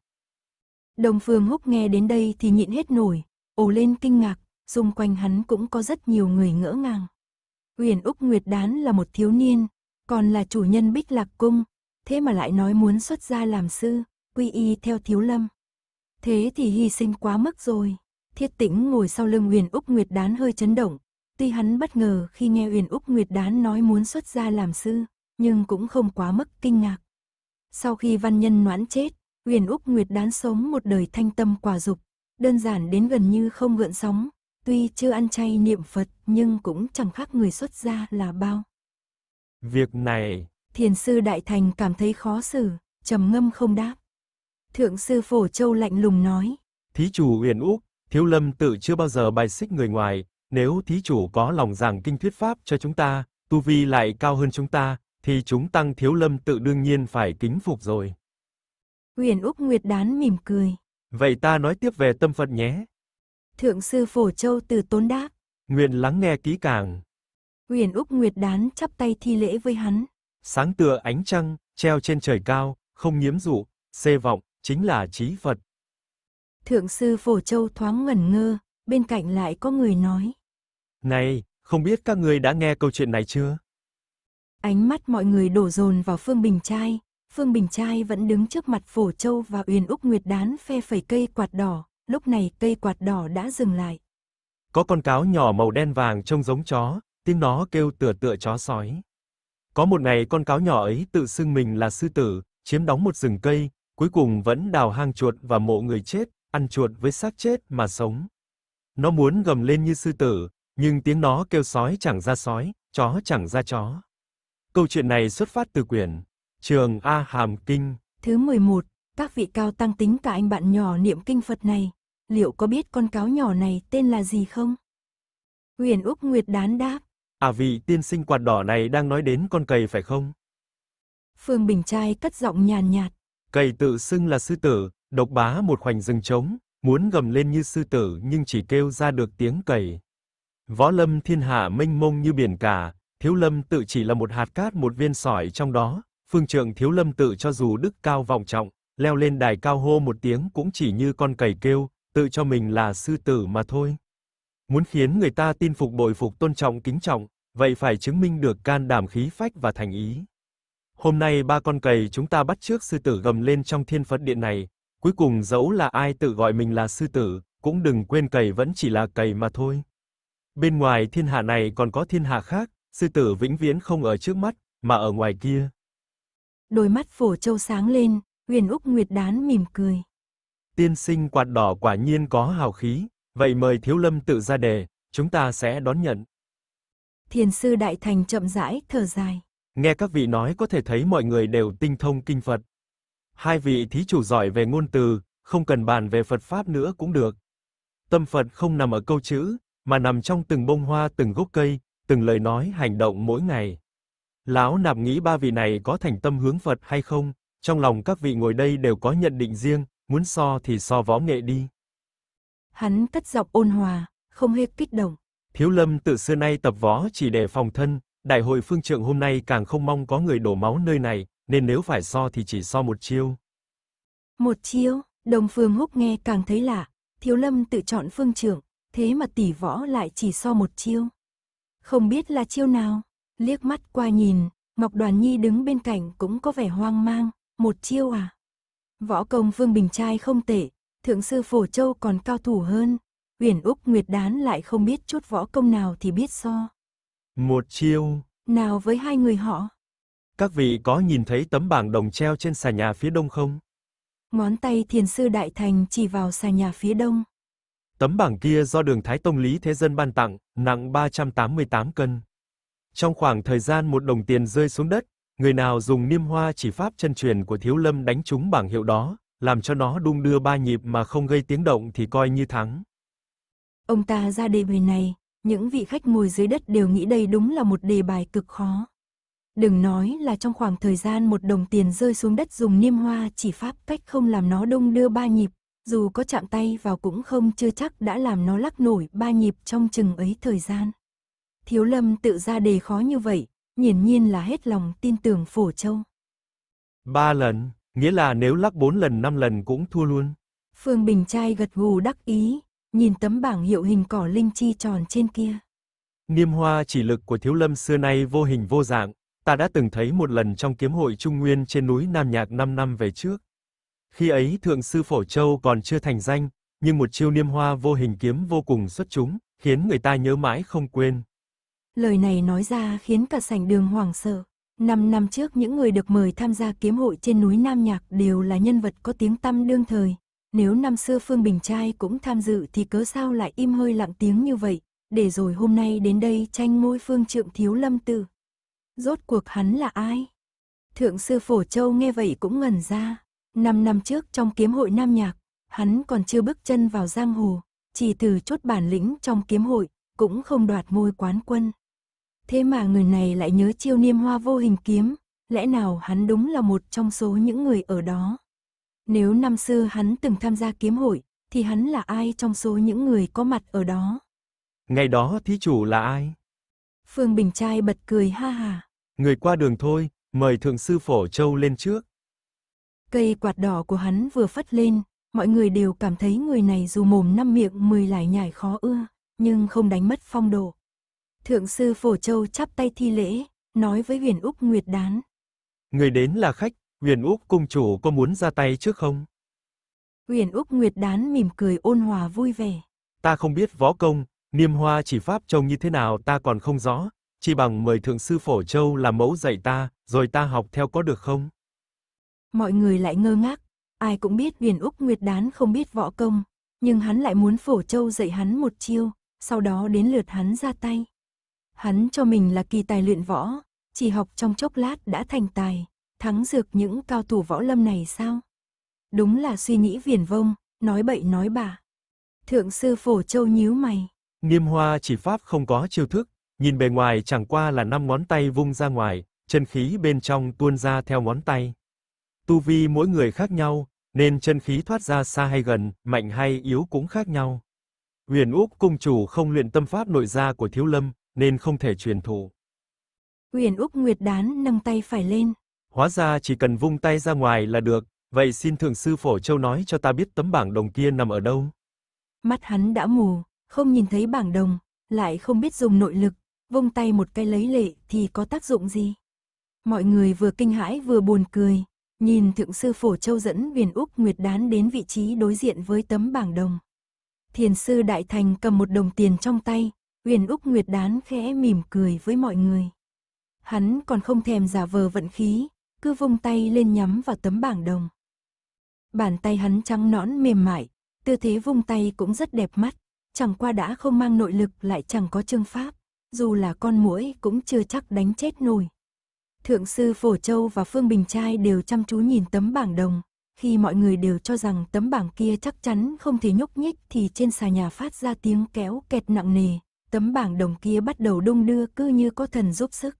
Đồng Phương Húc nghe đến đây thì nhịn hết nổi, ồ lên kinh ngạc, xung quanh hắn cũng có rất nhiều người ngỡ ngàng. Huyền Úc Nguyệt Đán là một thiếu niên, còn là chủ nhân Bích Lạc Cung, thế mà lại nói muốn xuất gia làm sư, quy y theo thiếu lâm. Thế thì hy sinh quá mức rồi. Thiết tĩnh ngồi sau lưng Huyền Úc Nguyệt Đán hơi chấn động, tuy hắn bất ngờ khi nghe Huyền Úc Nguyệt Đán nói muốn xuất gia làm sư, nhưng cũng không quá mức kinh ngạc. Sau khi văn nhân noãn chết, Huyền Úc Nguyệt đán sống một đời thanh tâm quả dục, đơn giản đến gần như không gợn sóng, tuy chưa ăn chay niệm Phật nhưng cũng chẳng khác người xuất gia là bao. Việc này, Thiền sư Đại Thành cảm thấy khó xử, trầm ngâm không đáp. Thượng sư Phổ Châu lạnh lùng nói. Thí chủ Uyển Úc, Thiếu Lâm tự chưa bao giờ bài xích người ngoài, nếu thí chủ có lòng giảng kinh thuyết pháp cho chúng ta, tu vi lại cao hơn chúng ta, thì chúng tăng Thiếu Lâm tự đương nhiên phải kính phục rồi. Uyển Úc Nguyệt Đán mỉm cười. Vậy ta nói tiếp về tâm Phật nhé. Thượng sư Phổ Châu từ tốn đáp. Nguyện lắng nghe kỹ càng. Uyển Úc Nguyệt Đán chắp tay thi lễ với hắn. Sáng tựa ánh trăng, treo trên trời cao, không nhiễm dụ, xê vọng, chính là trí Phật. Thượng sư Phổ Châu thoáng ngẩn ngơ, bên cạnh lại có người nói. Này, không biết các người đã nghe câu chuyện này chưa? Ánh mắt mọi người đổ dồn vào Phương Bình Trai, Phương Bình Trai vẫn đứng trước mặt Phổ Châu và Uyển Úc Nguyệt Đán phe phẩy cây quạt đỏ, lúc này cây quạt đỏ đã dừng lại. Có con cáo nhỏ màu đen vàng trông giống chó, tiếng nó kêu tựa tựa chó sói. Có một ngày con cáo nhỏ ấy tự xưng mình là sư tử, chiếm đóng một rừng cây, cuối cùng vẫn đào hang chuột và mộ người chết, ăn chuột với xác chết mà sống. Nó muốn gầm lên như sư tử, nhưng tiếng nó kêu sói chẳng ra sói, chó chẳng ra chó. Câu chuyện này xuất phát từ quyển Trường A Hàm Kinh. Thứ 11, các vị cao tăng tính cả anh bạn nhỏ niệm kinh Phật này, liệu có biết con cáo nhỏ này tên là gì không? Huyền Úc Nguyệt đán đáp. À vị tiên sinh quạt đỏ này đang nói đến con cầy phải không? Phương Bình Trai cất giọng nhàn nhạt. Cầy tự xưng là sư tử, độc bá một khoảnh rừng trống, muốn gầm lên như sư tử nhưng chỉ kêu ra được tiếng cầy. Võ lâm thiên hạ mênh mông như biển cả, thiếu lâm tự chỉ là một hạt cát một viên sỏi trong đó, phương trượng thiếu lâm tự cho dù đức cao vọng trọng, leo lên đài cao hô một tiếng cũng chỉ như con cầy kêu, tự cho mình là sư tử mà thôi. Muốn khiến người ta tin phục bội phục tôn trọng kính trọng, vậy phải chứng minh được can đảm khí phách và thành ý. Hôm nay ba con cầy chúng ta bắt trước sư tử gầm lên trong thiên Phật điện này, cuối cùng dẫu là ai tự gọi mình là sư tử, cũng đừng quên cầy vẫn chỉ là cầy mà thôi. Bên ngoài thiên hạ này còn có thiên hạ khác, sư tử vĩnh viễn không ở trước mắt, mà ở ngoài kia. Đôi mắt phổ châu sáng lên, huyền Úc Nguyệt Đán mỉm cười. Tiên sinh quạt đỏ quả nhiên có hào khí, vậy mời thiếu lâm tự ra đề, chúng ta sẽ đón nhận. Thiền sư Đại Thành chậm rãi, thở dài. Nghe các vị nói có thể thấy mọi người đều tinh thông kinh Phật. Hai vị thí chủ giỏi về ngôn từ, không cần bàn về Phật Pháp nữa cũng được. Tâm Phật không nằm ở câu chữ, mà nằm trong từng bông hoa, từng gốc cây, từng lời nói, hành động mỗi ngày. Lão nạp nghĩ ba vị này có thành tâm hướng Phật hay không, trong lòng các vị ngồi đây đều có nhận định riêng, muốn so thì so võ nghệ đi. Hắn cất giọng ôn hòa, không hề kích động. Thiếu lâm từ xưa nay tập võ chỉ để phòng thân, đại hội phương trượng hôm nay càng không mong có người đổ máu nơi này, nên nếu phải so thì chỉ so một chiêu. Một chiêu, đồng phương húc nghe càng thấy lạ, thiếu lâm tự chọn phương trượng, thế mà tỷ võ lại chỉ so một chiêu. Không biết là chiêu nào, liếc mắt qua nhìn, Ngọc Đoàn Nhi đứng bên cạnh cũng có vẻ hoang mang, một chiêu à. Võ công Vương Bình Trai không tệ, thượng sư Phổ Châu còn cao thủ hơn, Huyền Úc Nguyệt Đán lại không biết chút võ công nào thì biết so. Một chiêu. Nào với hai người họ. Các vị có nhìn thấy tấm bảng đồng treo trên xà nhà phía đông không? Ngón tay thiền sư Đại Thành chỉ vào xà nhà phía đông. Tấm bảng kia do đường Thái Tông Lý Thế Dân ban tặng, nặng 388 cân. Trong khoảng thời gian một đồng tiền rơi xuống đất, người nào dùng niêm hoa chỉ pháp chân truyền của Thiếu Lâm đánh trúng bảng hiệu đó, làm cho nó đung đưa ba nhịp mà không gây tiếng động thì coi như thắng. Ông ta ra đề bài này, những vị khách ngồi dưới đất đều nghĩ đây đúng là một đề bài cực khó. Đừng nói là trong khoảng thời gian một đồng tiền rơi xuống đất dùng niêm hoa chỉ pháp cách không làm nó đông đưa ba nhịp, dù có chạm tay vào cũng không chưa chắc đã làm nó lắc nổi ba nhịp trong chừng ấy thời gian. Thiếu lâm tự ra đề khó như vậy, hiển nhiên là hết lòng tin tưởng phổ châu. Ba lần, nghĩa là nếu lắc bốn lần năm lần cũng thua luôn. Phương Bình trai gật gù đắc ý, nhìn tấm bảng hiệu hình cỏ linh chi tròn trên kia. Niêm hoa chỉ lực của thiếu lâm xưa nay vô hình vô dạng, ta đã từng thấy một lần trong kiếm hội Trung Nguyên trên núi Nam Nhạc 5 năm về trước. Khi ấy Thượng sư Phổ Châu còn chưa thành danh, nhưng một chiêu niêm hoa vô hình kiếm vô cùng xuất chúng, khiến người ta nhớ mãi không quên. Lời này nói ra khiến cả sảnh đường hoảng sợ. Năm năm trước những người được mời tham gia kiếm hội trên núi Nam Nhạc đều là nhân vật có tiếng tăm đương thời. Nếu năm xưa Phương Bình Trai cũng tham dự thì cớ sao lại im hơi lặng tiếng như vậy, để rồi hôm nay đến đây tranh ngôi phương trượng thiếu lâm tử. Rốt cuộc hắn là ai? Thượng sư Phổ Châu nghe vậy cũng ngẩn ra. Năm năm trước trong kiếm hội Nam Nhạc, hắn còn chưa bước chân vào giang hồ, chỉ từ chốt bản lĩnh trong kiếm hội, cũng không đoạt ngôi quán quân. Thế mà người này lại nhớ chiêu niêm hoa vô hình kiếm, lẽ nào hắn đúng là một trong số những người ở đó. Nếu năm xưa hắn từng tham gia kiếm hội, thì hắn là ai trong số những người có mặt ở đó? Ngày đó thí chủ là ai? Phương Bình Trai bật cười ha hà. Người qua đường thôi, mời thượng sư Phổ Châu lên trước. Cây quạt đỏ của hắn vừa phất lên, mọi người đều cảm thấy người này dù mồm năm miệng mười lại nhải khó ưa, nhưng không đánh mất phong độ. Thượng sư Phổ Châu chắp tay thi lễ, nói với huyền Úc Nguyệt Đán. Người đến là khách, huyền Úc cung chủ có muốn ra tay trước không? Huyền Úc Nguyệt Đán mỉm cười ôn hòa vui vẻ. Ta không biết võ công, niêm hoa chỉ pháp trông như thế nào ta còn không rõ, chỉ bằng mời thượng sư Phổ Châu làm mẫu dạy ta, rồi ta học theo có được không? Mọi người lại ngơ ngác, ai cũng biết viền Úc Nguyệt Đán không biết võ công, nhưng hắn lại muốn Phổ Châu dạy hắn một chiêu, sau đó đến lượt hắn ra tay. Hắn cho mình là kỳ tài luyện võ, chỉ học trong chốc lát đã thành tài, thắng dược những cao thủ võ lâm này sao? Đúng là suy nghĩ viển vông, nói bậy nói bạ. Thượng sư Phổ Châu nhíu mày. Niêm hoa chỉ pháp không có chiêu thức, nhìn bề ngoài chẳng qua là năm ngón tay vung ra ngoài, chân khí bên trong tuôn ra theo ngón tay. Tu vi mỗi người khác nhau, nên chân khí thoát ra xa hay gần, mạnh hay yếu cũng khác nhau. Huyền Úc cung chủ không luyện tâm pháp nội gia của Thiếu Lâm, nên không thể truyền thụ. Huyền Úc Nguyệt Đán nâng tay phải lên. Hóa ra chỉ cần vung tay ra ngoài là được, vậy xin thượng sư Phổ Châu nói cho ta biết tấm bảng đồng kia nằm ở đâu. Mắt hắn đã mù, không nhìn thấy bảng đồng, lại không biết dùng nội lực, vung tay một cái lấy lệ thì có tác dụng gì. Mọi người vừa kinh hãi vừa buồn cười, nhìn thượng sư Phổ Châu dẫn viền Úc Nguyệt Đán đến vị trí đối diện với tấm bảng đồng. Thiền sư Đại Thành cầm một đồng tiền trong tay, Huyền Úc Nguyệt Đán khẽ mỉm cười với mọi người. Hắn còn không thèm giả vờ vận khí, cứ vung tay lên nhắm vào tấm bảng đồng. Bàn tay hắn trắng nõn mềm mại, tư thế vung tay cũng rất đẹp mắt, chẳng qua đã không mang nội lực lại chẳng có chương pháp, dù là con muỗi cũng chưa chắc đánh chết nổi. Thượng sư Phổ Châu và Phương Bình Trai đều chăm chú nhìn tấm bảng đồng, khi mọi người đều cho rằng tấm bảng kia chắc chắn không thể nhúc nhích thì trên xà nhà phát ra tiếng kéo kẹt nặng nề, tấm bảng đồng kia bắt đầu đung đưa cứ như có thần giúp sức.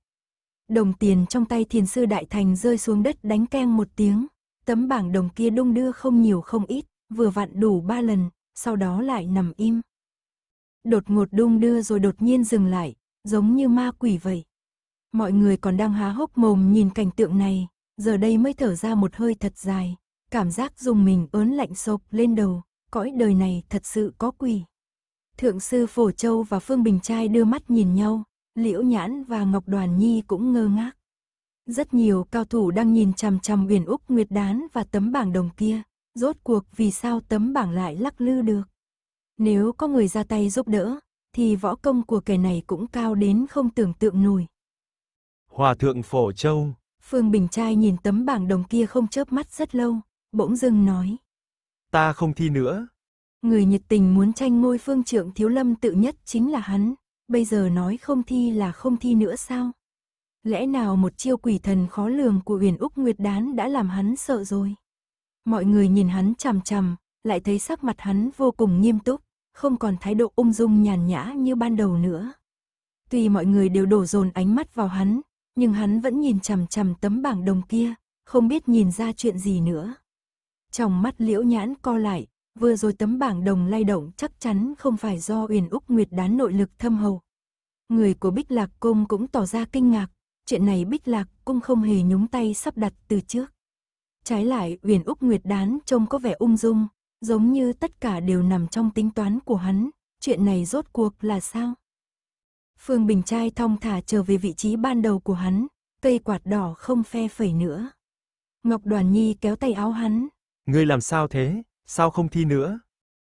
Đồng tiền trong tay thiền sư Đại Thành rơi xuống đất đánh keng một tiếng, tấm bảng đồng kia đung đưa không nhiều không ít, vừa vặn đủ ba lần, sau đó lại nằm im. Đột ngột đung đưa rồi đột nhiên dừng lại, giống như ma quỷ vậy. Mọi người còn đang há hốc mồm nhìn cảnh tượng này, giờ đây mới thở ra một hơi thật dài, cảm giác dùng mình ớn lạnh sộp lên đầu, cõi đời này thật sự có quỷ. Thượng sư Phổ Châu và Phương Bình Trai đưa mắt nhìn nhau, Liễu Nhãn và Ngọc Đoàn Nhi cũng ngơ ngác. Rất nhiều cao thủ đang nhìn chằm chằm Uyển Úc Nguyệt Đán và tấm bảng đồng kia, rốt cuộc vì sao tấm bảng lại lắc lư được. Nếu có người ra tay giúp đỡ, thì võ công của kẻ này cũng cao đến không tưởng tượng nổi. Hòa thượng Phổ Châu. Phương Bình Trai nhìn tấm bảng đồng kia không chớp mắt rất lâu, bỗng dưng nói. Ta không thi nữa. Người nhiệt tình muốn tranh ngôi phương trượng thiếu lâm tự nhất chính là hắn, bây giờ nói không thi là không thi nữa sao? Lẽ nào một chiêu quỷ thần khó lường của huyền Úc Nguyệt Đán đã làm hắn sợ rồi? Mọi người nhìn hắn chằm chằm, lại thấy sắc mặt hắn vô cùng nghiêm túc, không còn thái độ ung dung nhàn nhã như ban đầu nữa. Tuy mọi người đều đổ dồn ánh mắt vào hắn, nhưng hắn vẫn nhìn chằm chằm tấm bảng đồng kia, không biết nhìn ra chuyện gì nữa. Trong mắt liễu nhãn co lại, vừa rồi tấm bảng đồng lay động chắc chắn không phải do Uyển Úc Nguyệt đán nội lực thâm hậu. Người của Bích Lạc Cung cũng tỏ ra kinh ngạc, chuyện này Bích Lạc Cung không hề nhúng tay sắp đặt từ trước. Trái lại Uyển Úc Nguyệt đán trông có vẻ ung dung, giống như tất cả đều nằm trong tính toán của hắn, chuyện này rốt cuộc là sao? Phương Bình Trai thong thả trở về vị trí ban đầu của hắn, cây quạt đỏ không phe phẩy nữa. Ngọc Đoàn Nhi kéo tay áo hắn. Ngươi làm sao thế, sao không thi nữa?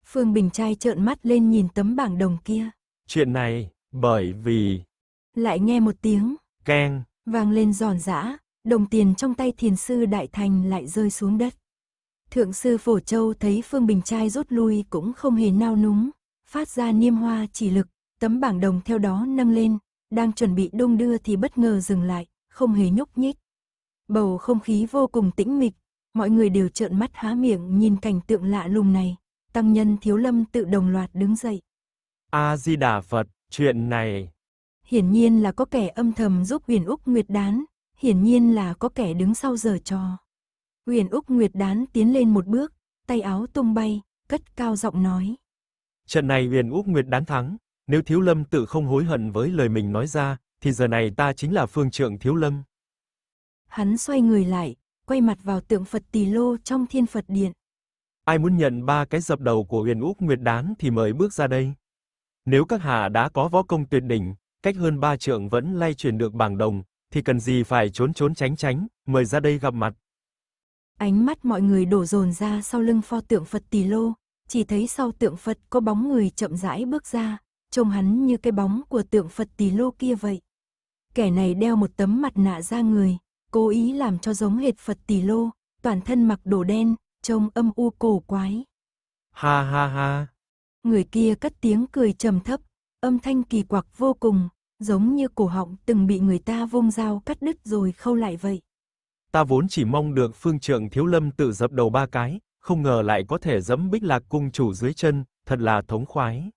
Phương Bình Trai trợn mắt lên nhìn tấm bảng đồng kia. Chuyện này, bởi vì... Lại nghe một tiếng. Keng. Vang lên giòn giã, đồng tiền trong tay thiền sư Đại Thành lại rơi xuống đất. Thượng sư Phổ Châu thấy Phương Bình Trai rút lui cũng không hề nao núng, phát ra niêm hoa chỉ lực, tấm bảng đồng theo đó nâng lên, đang chuẩn bị đung đưa thì bất ngờ dừng lại, không hề nhúc nhích. Bầu không khí vô cùng tĩnh mịch, mọi người đều trợn mắt há miệng nhìn cảnh tượng lạ lùng này. Tăng nhân thiếu lâm tự đồng loạt đứng dậy. A-di-đà Phật, chuyện này. Hiển nhiên là có kẻ âm thầm giúp huyền Úc Nguyệt Đán, hiển nhiên là có kẻ đứng sau giờ trò. Huyền Úc Nguyệt Đán tiến lên một bước, tay áo tung bay, cất cao giọng nói. Trận này huyền Úc Nguyệt Đán thắng, nếu thiếu lâm tự không hối hận với lời mình nói ra, thì giờ này ta chính là phương trượng thiếu lâm. Hắn xoay người lại, quay mặt vào tượng Phật Tỳ Lô trong thiên Phật Điện. Ai muốn nhận ba cái dập đầu của huyền Úc Nguyệt Đán thì mời bước ra đây. Nếu các hạ đã có võ công tuyệt đỉnh, cách hơn ba trượng vẫn lay chuyển được bảng đồng, thì cần gì phải trốn trốn tránh tránh, mời ra đây gặp mặt. Ánh mắt mọi người đổ dồn ra sau lưng pho tượng Phật Tỳ Lô, chỉ thấy sau tượng Phật có bóng người chậm rãi bước ra, trông hắn như cái bóng của tượng Phật Tỳ Lô kia vậy. Kẻ này đeo một tấm mặt nạ da người, cố ý làm cho giống hệt Phật Tỳ Lô, toàn thân mặc đồ đen, trông âm u cổ quái. Ha ha ha. Người kia cất tiếng cười trầm thấp, âm thanh kỳ quặc vô cùng, giống như cổ họng từng bị người ta vung dao cắt đứt rồi khâu lại vậy. Ta vốn chỉ mong được phương trượng thiếu lâm tự dập đầu ba cái, không ngờ lại có thể dẫm bích lạc cung chủ dưới chân, thật là thống khoái.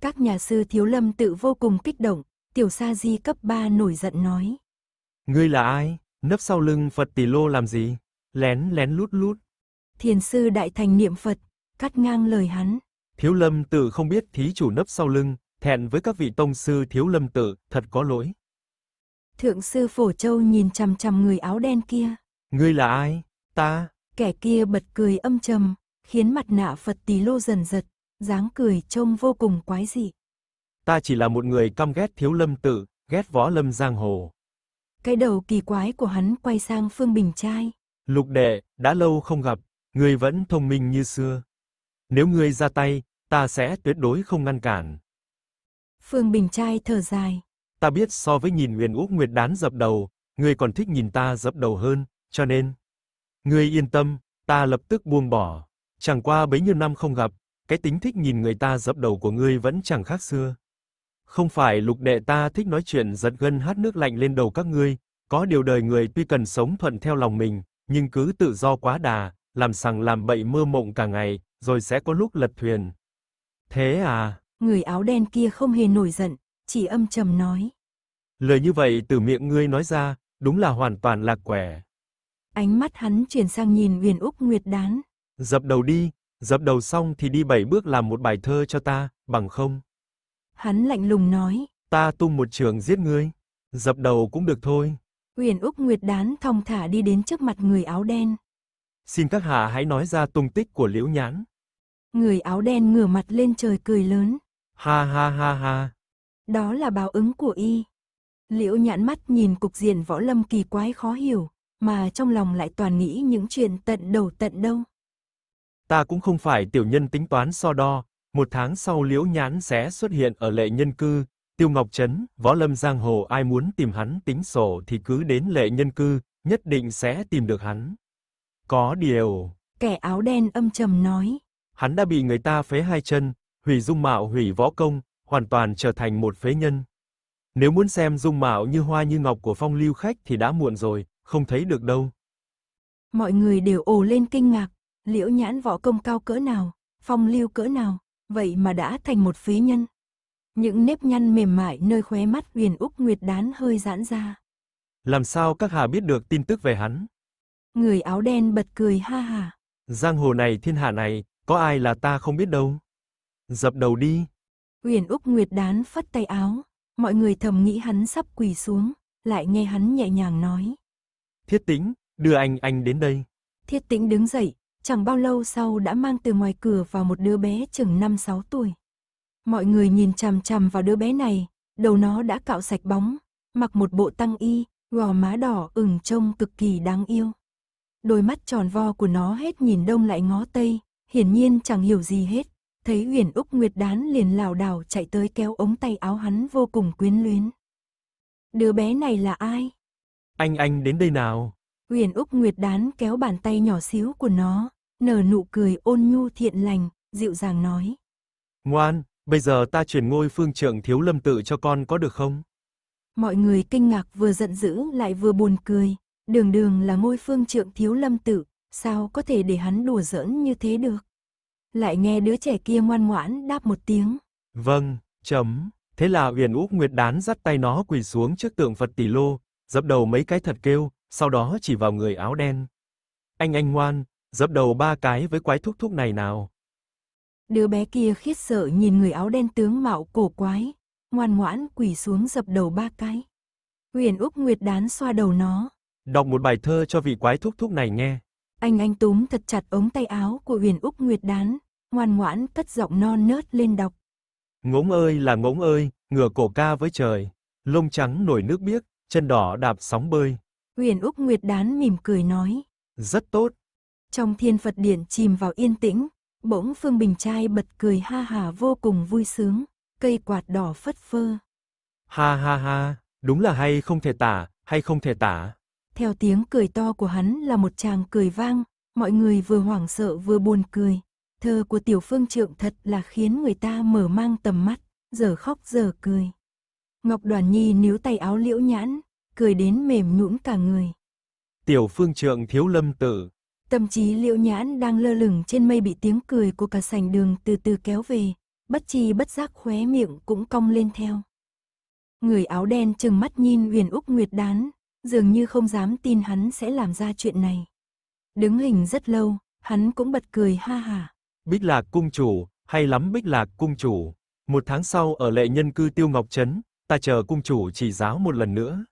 Các nhà sư thiếu lâm tự vô cùng kích động, tiểu sa di cấp 3 nổi giận nói. Ngươi là ai? Nấp sau lưng Phật tỷ lô làm gì? Lén lén lút lút. Thiền sư đại thành niệm Phật, cắt ngang lời hắn. Thiếu lâm tự không biết thí chủ nấp sau lưng, thẹn với các vị tông sư thiếu lâm tự, thật có lỗi. Thượng sư Phổ Châu nhìn chằm chằm người áo đen kia. Ngươi là ai? Ta. Kẻ kia bật cười âm trầm, khiến mặt nạ Phật tỳ lô dần giật, dáng cười trông vô cùng quái dị. Ta chỉ là một người căm ghét thiếu lâm tự, ghét võ lâm giang hồ. Cái đầu kỳ quái của hắn quay sang Phương Bình Trai. Lục đệ, đã lâu không gặp, ngươi vẫn thông minh như xưa. Nếu ngươi ra tay, ta sẽ tuyệt đối không ngăn cản. Phương Bình Trai thở dài. Ta biết so với nhìn Huyền Úc Nguyệt đán dập đầu, ngươi còn thích nhìn ta dập đầu hơn, cho nên... Ngươi yên tâm, ta lập tức buông bỏ. Chẳng qua bấy nhiêu năm không gặp, cái tính thích nhìn người ta dập đầu của ngươi vẫn chẳng khác xưa. Không phải lục đệ ta thích nói chuyện giật gân hát nước lạnh lên đầu các ngươi, có điều đời người tuy cần sống thuận theo lòng mình, nhưng cứ tự do quá đà, làm sằng làm bậy mơ mộng cả ngày, rồi sẽ có lúc lật thuyền. Thế à? Người áo đen kia không hề nổi giận, chỉ âm trầm nói. Lời như vậy từ miệng ngươi nói ra, đúng là hoàn toàn lạc quẻ. Ánh mắt hắn chuyển sang nhìn Huyền Úc Nguyệt Đán. Dập đầu đi, dập đầu xong thì đi bảy bước làm một bài thơ cho ta, bằng không. Hắn lạnh lùng nói. Ta tung một trường giết ngươi. Dập đầu cũng được thôi. Huyền Úc Nguyệt Đán thong thả đi đến trước mặt người áo đen. Xin các hạ hãy nói ra tung tích của liễu nhãn. Người áo đen ngửa mặt lên trời cười lớn. Ha ha ha ha. Đó là báo ứng của y. Liễu nhãn mắt nhìn cục diện võ lâm kỳ quái khó hiểu, mà trong lòng lại toàn nghĩ những chuyện tận đầu tận đâu. Ta cũng không phải tiểu nhân tính toán so đo, một tháng sau liễu nhãn sẽ xuất hiện ở lệ nhân cư, tiêu ngọc trấn, võ lâm giang hồ ai muốn tìm hắn tính sổ thì cứ đến lệ nhân cư, nhất định sẽ tìm được hắn. Có điều... Kẻ áo đen âm trầm nói. Hắn đã bị người ta phế hai chân, hủy dung mạo hủy võ công, hoàn toàn trở thành một phế nhân. Nếu muốn xem dung mạo như hoa như ngọc của phong lưu khách thì đã muộn rồi, không thấy được đâu. Mọi người đều ồ lên kinh ngạc, liễu nhãn võ công cao cỡ nào, phong lưu cỡ nào, vậy mà đã thành một phế nhân. Những nếp nhăn mềm mại nơi khóe mắt huyền úc nguyệt đán hơi giãn ra. Làm sao các hà biết được tin tức về hắn? Người áo đen bật cười ha ha. Giang hồ này thiên hạ này, có ai là ta không biết đâu. Dập đầu đi. Huyền Úc Nguyệt đán phất tay áo, mọi người thầm nghĩ hắn sắp quỳ xuống, lại nghe hắn nhẹ nhàng nói. Thiết tĩnh, đưa anh anh đến đây. Thiết tĩnh đứng dậy, chẳng bao lâu sau đã mang từ ngoài cửa vào một đứa bé chừng 5-6 tuổi. Mọi người nhìn chằm chằm vào đứa bé này, đầu nó đã cạo sạch bóng, mặc một bộ tăng y, gò má đỏ ửng trông cực kỳ đáng yêu. Đôi mắt tròn vo của nó hết nhìn đông lại ngó tây, hiển nhiên chẳng hiểu gì hết. Thấy huyền Úc Nguyệt Đán liền lảo đảo chạy tới kéo ống tay áo hắn vô cùng quyến luyến. Đứa bé này là ai? Anh anh đến đây nào. Huyền Úc Nguyệt Đán kéo bàn tay nhỏ xíu của nó, nở nụ cười ôn nhu thiện lành, dịu dàng nói. Ngoan, bây giờ ta chuyển ngôi phương trưởng thiếu lâm tự cho con có được không? Mọi người kinh ngạc vừa giận dữ lại vừa buồn cười, Đường đường là ngôi phương trượng thiếu lâm tự, sao có thể để hắn đùa giỡn như thế được. Lại nghe đứa trẻ kia ngoan ngoãn đáp một tiếng. Vâng, chấm. Thế là Huyền Úc Nguyệt đán dắt tay nó quỳ xuống trước tượng Phật Tỷ Lô, dập đầu mấy cái thật kêu, sau đó chỉ vào người áo đen. Anh anh ngoan, dập đầu ba cái với quái thúc thúc này nào. Đứa bé kia khiết sợ nhìn người áo đen tướng mạo cổ quái, ngoan ngoãn quỳ xuống dập đầu ba cái. Huyền Úc Nguyệt đán xoa đầu nó. Đọc một bài thơ cho vị quái thúc thúc này nghe. Anh anh túm thật chặt ống tay áo của Huyền Úc Nguyệt đán, ngoan ngoãn cất giọng non nớt lên đọc. Ngỗng ơi là ngỗng ơi, ngửa cổ ca với trời, lông trắng nổi nước biếc, chân đỏ đạp sóng bơi. Huyền Úc Nguyệt đán mỉm cười nói. Rất tốt. Trong thiên Phật điện chìm vào yên tĩnh, bỗng Phương Bình trai bật cười ha hà vô cùng vui sướng, cây quạt đỏ phất phơ. Ha ha ha, đúng là hay không thể tả, hay không thể tả. Theo tiếng cười to của hắn là một chàng cười vang, mọi người vừa hoảng sợ vừa buồn cười. Thơ của tiểu phương trượng thật là khiến người ta mở mang tầm mắt, giờ khóc giờ cười. Ngọc Đoàn Nhi níu tay áo liễu nhãn, cười đến mềm nhũn cả người. Tiểu phương trượng thiếu lâm tử. Tâm trí liễu nhãn đang lơ lửng trên mây bị tiếng cười của cả sành đường từ từ kéo về, bất chi bất giác khóe miệng cũng cong lên theo. Người áo đen chừng mắt nhìn Huyền Úc Nguyệt Đán, dường như không dám tin hắn sẽ làm ra chuyện này. Đứng hình rất lâu, hắn cũng bật cười ha hả. Bích Lạc cung chủ, hay lắm Bích Lạc cung chủ. Một tháng sau ở lệ nhân cư Tiêu Ngọc Trấn, ta chờ cung chủ chỉ giáo một lần nữa.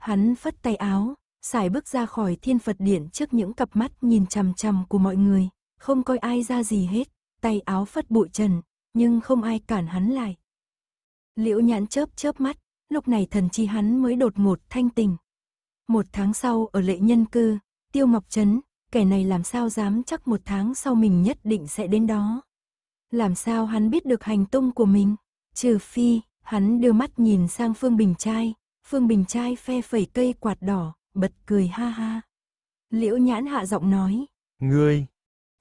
Hắn phất tay áo, xài bước ra khỏi thiên Phật điện trước những cặp mắt nhìn chằm chằm của mọi người, không coi ai ra gì hết, tay áo phất bụi trần, nhưng không ai cản hắn lại. Liễu nhãn chớp chớp mắt, lúc này thần chi hắn mới đột ngột thanh tình. Một tháng sau ở lệ nhân cư, Tiêu Ngọc Trấn, kẻ này làm sao dám chắc một tháng sau mình nhất định sẽ đến đó. Làm sao hắn biết được hành tung của mình? Trừ phi, hắn đưa mắt nhìn sang Phương Bình Trai, Phương Bình Trai phe phẩy cây quạt đỏ, bật cười ha ha. Liễu nhãn hạ giọng nói. Ngươi.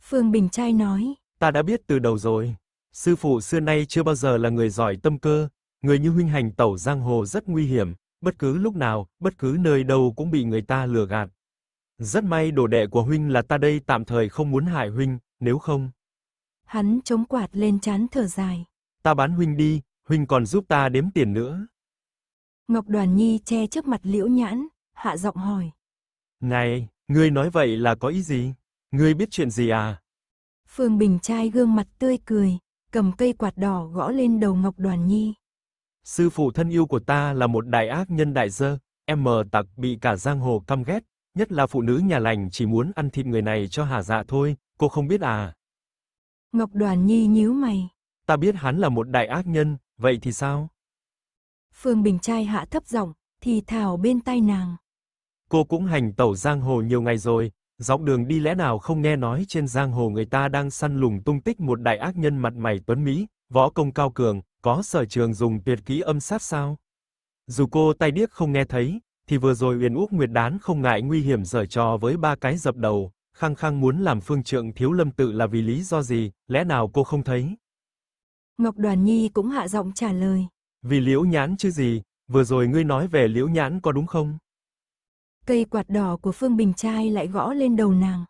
Phương Bình Trai nói. Ta đã biết từ đầu rồi. Sư phụ xưa nay chưa bao giờ là người giỏi tâm cơ, người như huynh hành tẩu giang hồ rất nguy hiểm, bất cứ lúc nào, bất cứ nơi đâu cũng bị người ta lừa gạt. Rất may đồ đệ của huynh là ta đây tạm thời không muốn hại huynh, nếu không. Hắn chống quạt lên chán thở dài. Ta bán huynh đi, huynh còn giúp ta đếm tiền nữa. Ngọc Đoàn Nhi che trước mặt liễu nhãn, hạ giọng hỏi. Này, ngươi nói vậy là có ý gì? Ngươi biết chuyện gì à? Phương Bình trai gương mặt tươi cười, cầm cây quạt đỏ gõ lên đầu Ngọc Đoàn Nhi. Sư phụ thân yêu của ta là một đại ác nhân đại dơ, em mờ tặc bị cả giang hồ căm ghét, nhất là phụ nữ nhà lành chỉ muốn ăn thịt người này cho hà dạ thôi, cô không biết à. Ngọc Đoàn Nhi nhíu mày. Ta biết hắn là một đại ác nhân, vậy thì sao? Phương Bình trai hạ thấp giọng, thì thào bên tai nàng. Cô cũng hành tẩu giang hồ nhiều ngày rồi, dọc đường đi lẽ nào không nghe nói trên giang hồ người ta đang săn lùng tung tích một đại ác nhân mặt mày tuấn Mỹ, võ công cao cường, có sở trường dùng tuyệt kỹ âm sát sao? Dù cô tay điếc không nghe thấy, thì vừa rồi Uyển Úc Nguyệt Đán không ngại nguy hiểm giở trò với ba cái dập đầu, khăng khăng muốn làm phương trượng thiếu lâm tự là vì lý do gì, lẽ nào cô không thấy? Ngọc Đoàn Nhi cũng hạ giọng trả lời. Vì liễu nhãn chứ gì, vừa rồi ngươi nói về liễu nhãn có đúng không? Cây quạt đỏ của Phương Bình Trai lại gõ lên đầu nàng.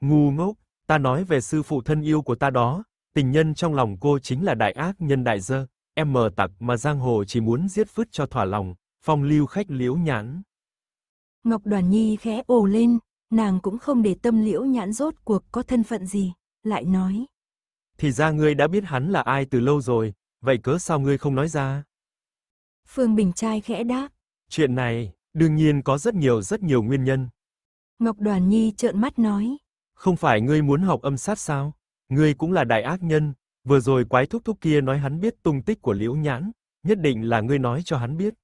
Ngu ngốc, ta nói về sư phụ thân yêu của ta đó, tình nhân trong lòng cô chính là đại ác nhân đại dơ, em mờ tặc mà giang hồ chỉ muốn giết vứt cho thỏa lòng, phong lưu khách liễu nhãn. Ngọc Đoàn Nhi khẽ ồ lên, nàng cũng không để tâm liễu nhãn rốt cuộc có thân phận gì, lại nói. Thì ra ngươi đã biết hắn là ai từ lâu rồi, vậy cớ sao ngươi không nói ra? Phương Bình trai khẽ đáp. Chuyện này, đương nhiên có rất nhiều rất nhiều nguyên nhân. Ngọc Đoàn Nhi trợn mắt nói. Không phải ngươi muốn học âm sát sao? Ngươi cũng là đại ác nhân, vừa rồi quái thúc thúc kia nói hắn biết tung tích của liễu nhãn, nhất định là ngươi nói cho hắn biết.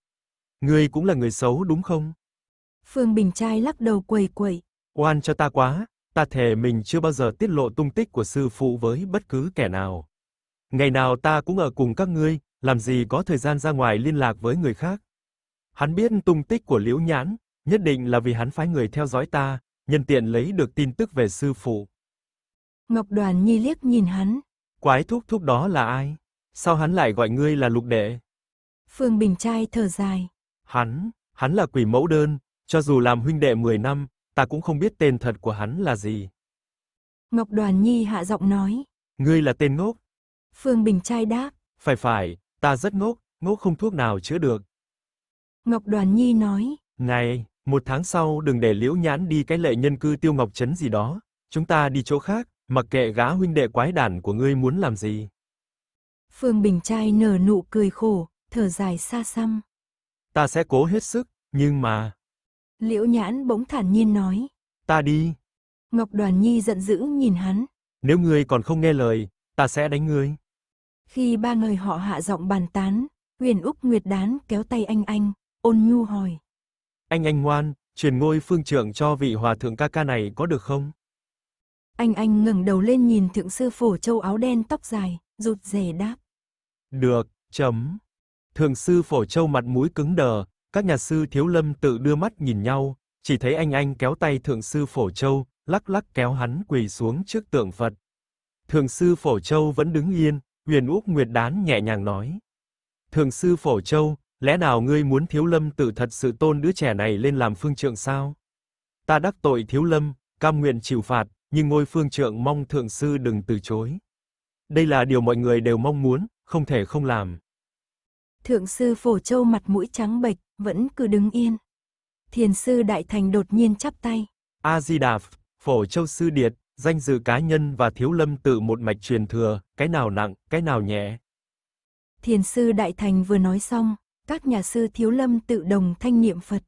Ngươi cũng là người xấu đúng không? Phương Bình trai lắc đầu quầy quầy. Oan cho ta quá, ta thề mình chưa bao giờ tiết lộ tung tích của sư phụ với bất cứ kẻ nào. Ngày nào ta cũng ở cùng các ngươi, làm gì có thời gian ra ngoài liên lạc với người khác. Hắn biết tung tích của Liễu Nhãn, nhất định là vì hắn phái người theo dõi ta, nhân tiện lấy được tin tức về sư phụ. Ngọc Đoàn Nhi liếc nhìn hắn. Quái thúc thúc đó là ai? Sao hắn lại gọi ngươi là lục đệ? Phương Bình trai thở dài. Hắn, hắn là quỷ mẫu đơn, Cho dù làm huynh đệ 10 năm, ta cũng không biết tên thật của hắn là gì. Ngọc Đoàn Nhi hạ giọng nói. Ngươi là tên ngốc. Phương Bình trai đáp. Phải phải, ta rất ngốc, ngốc không thuốc nào chữa được. Ngọc Đoàn Nhi nói. Này, một tháng sau đừng để liễu nhãn đi cái lệ nhân cư tiêu ngọc trấn gì đó. Chúng ta đi chỗ khác, mặc kệ gã huynh đệ quái đản của ngươi muốn làm gì. Phương Bình trai nở nụ cười khổ, thở dài xa xăm. Ta sẽ cố hết sức, nhưng mà... Liễu nhãn bỗng thản nhiên nói. Ta đi. Ngọc Đoàn Nhi giận dữ nhìn hắn. Nếu ngươi còn không nghe lời, ta sẽ đánh ngươi. Khi ba người họ hạ giọng bàn tán, Huyền Úc Nguyệt Đán kéo tay anh anh, ôn nhu hỏi. Anh anh ngoan, truyền ngôi phương trưởng cho vị hòa thượng ca ca này có được không? Anh anh ngẩng đầu lên nhìn thượng sư phổ châu áo đen tóc dài, rụt rè đáp. Được, chấm. Thượng sư phổ châu mặt mũi cứng đờ, các nhà sư thiếu lâm tự đưa mắt nhìn nhau, chỉ thấy anh anh kéo tay thượng sư phổ châu, lắc lắc kéo hắn quỳ xuống trước tượng Phật. Thượng sư phổ châu vẫn đứng yên, huyền úc nguyệt đán nhẹ nhàng nói. Thượng sư phổ châu, lẽ nào ngươi muốn thiếu lâm tự thật sự tôn đứa trẻ này lên làm phương trượng sao? Ta đắc tội thiếu lâm, cam nguyện chịu phạt, nhưng ngôi phương trượng mong thượng sư đừng từ chối. Đây là điều mọi người đều mong muốn, không thể không làm. Thượng sư phổ châu mặt mũi trắng bệch, vẫn cứ đứng yên. Thiền sư Đại Thành đột nhiên chắp tay. A-di-đà, phổ châu sư điệt, danh dự cá nhân và thiếu lâm tự một mạch truyền thừa, cái nào nặng, cái nào nhẹ. Thiền sư Đại Thành vừa nói xong, các nhà sư thiếu lâm tự đồng thanh niệm Phật.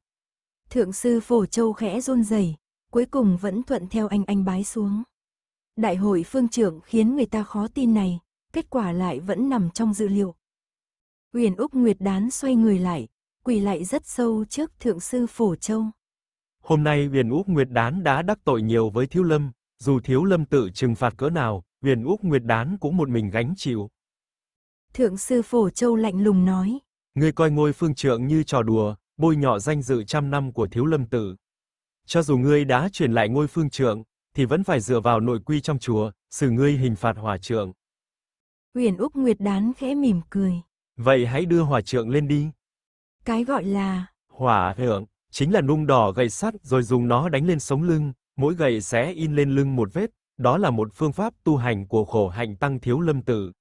Thượng sư phổ châu khẽ run rẩy, cuối cùng vẫn thuận theo anh anh bái xuống. Đại hội phương trưởng khiến người ta khó tin này, kết quả lại vẫn nằm trong dự liệu. Huyền Úc Nguyệt Đán xoay người lại, quỳ lại rất sâu trước thượng sư Phổ Châu. Hôm nay Huyền Úc Nguyệt Đán đã đắc tội nhiều với Thiếu Lâm, dù Thiếu Lâm tự trừng phạt cỡ nào, Huyền Úc Nguyệt Đán cũng một mình gánh chịu. Thượng sư Phổ Châu lạnh lùng nói. Ngươi coi ngôi phương trượng như trò đùa, bôi nhọ danh dự trăm năm của Thiếu Lâm tự. Cho dù ngươi đã chuyển lại ngôi phương trượng, thì vẫn phải dựa vào nội quy trong chùa, xử ngươi hình phạt hỏa trượng. Huyền Úc Nguyệt Đán khẽ mỉm cười. Vậy hãy đưa hỏa trượng lên đi. Cái gọi là hỏa trượng chính là nung đỏ gậy sắt rồi dùng nó đánh lên sống lưng, mỗi gậy sẽ in lên lưng một vết, đó là một phương pháp tu hành của khổ hạnh tăng thiếu lâm tử.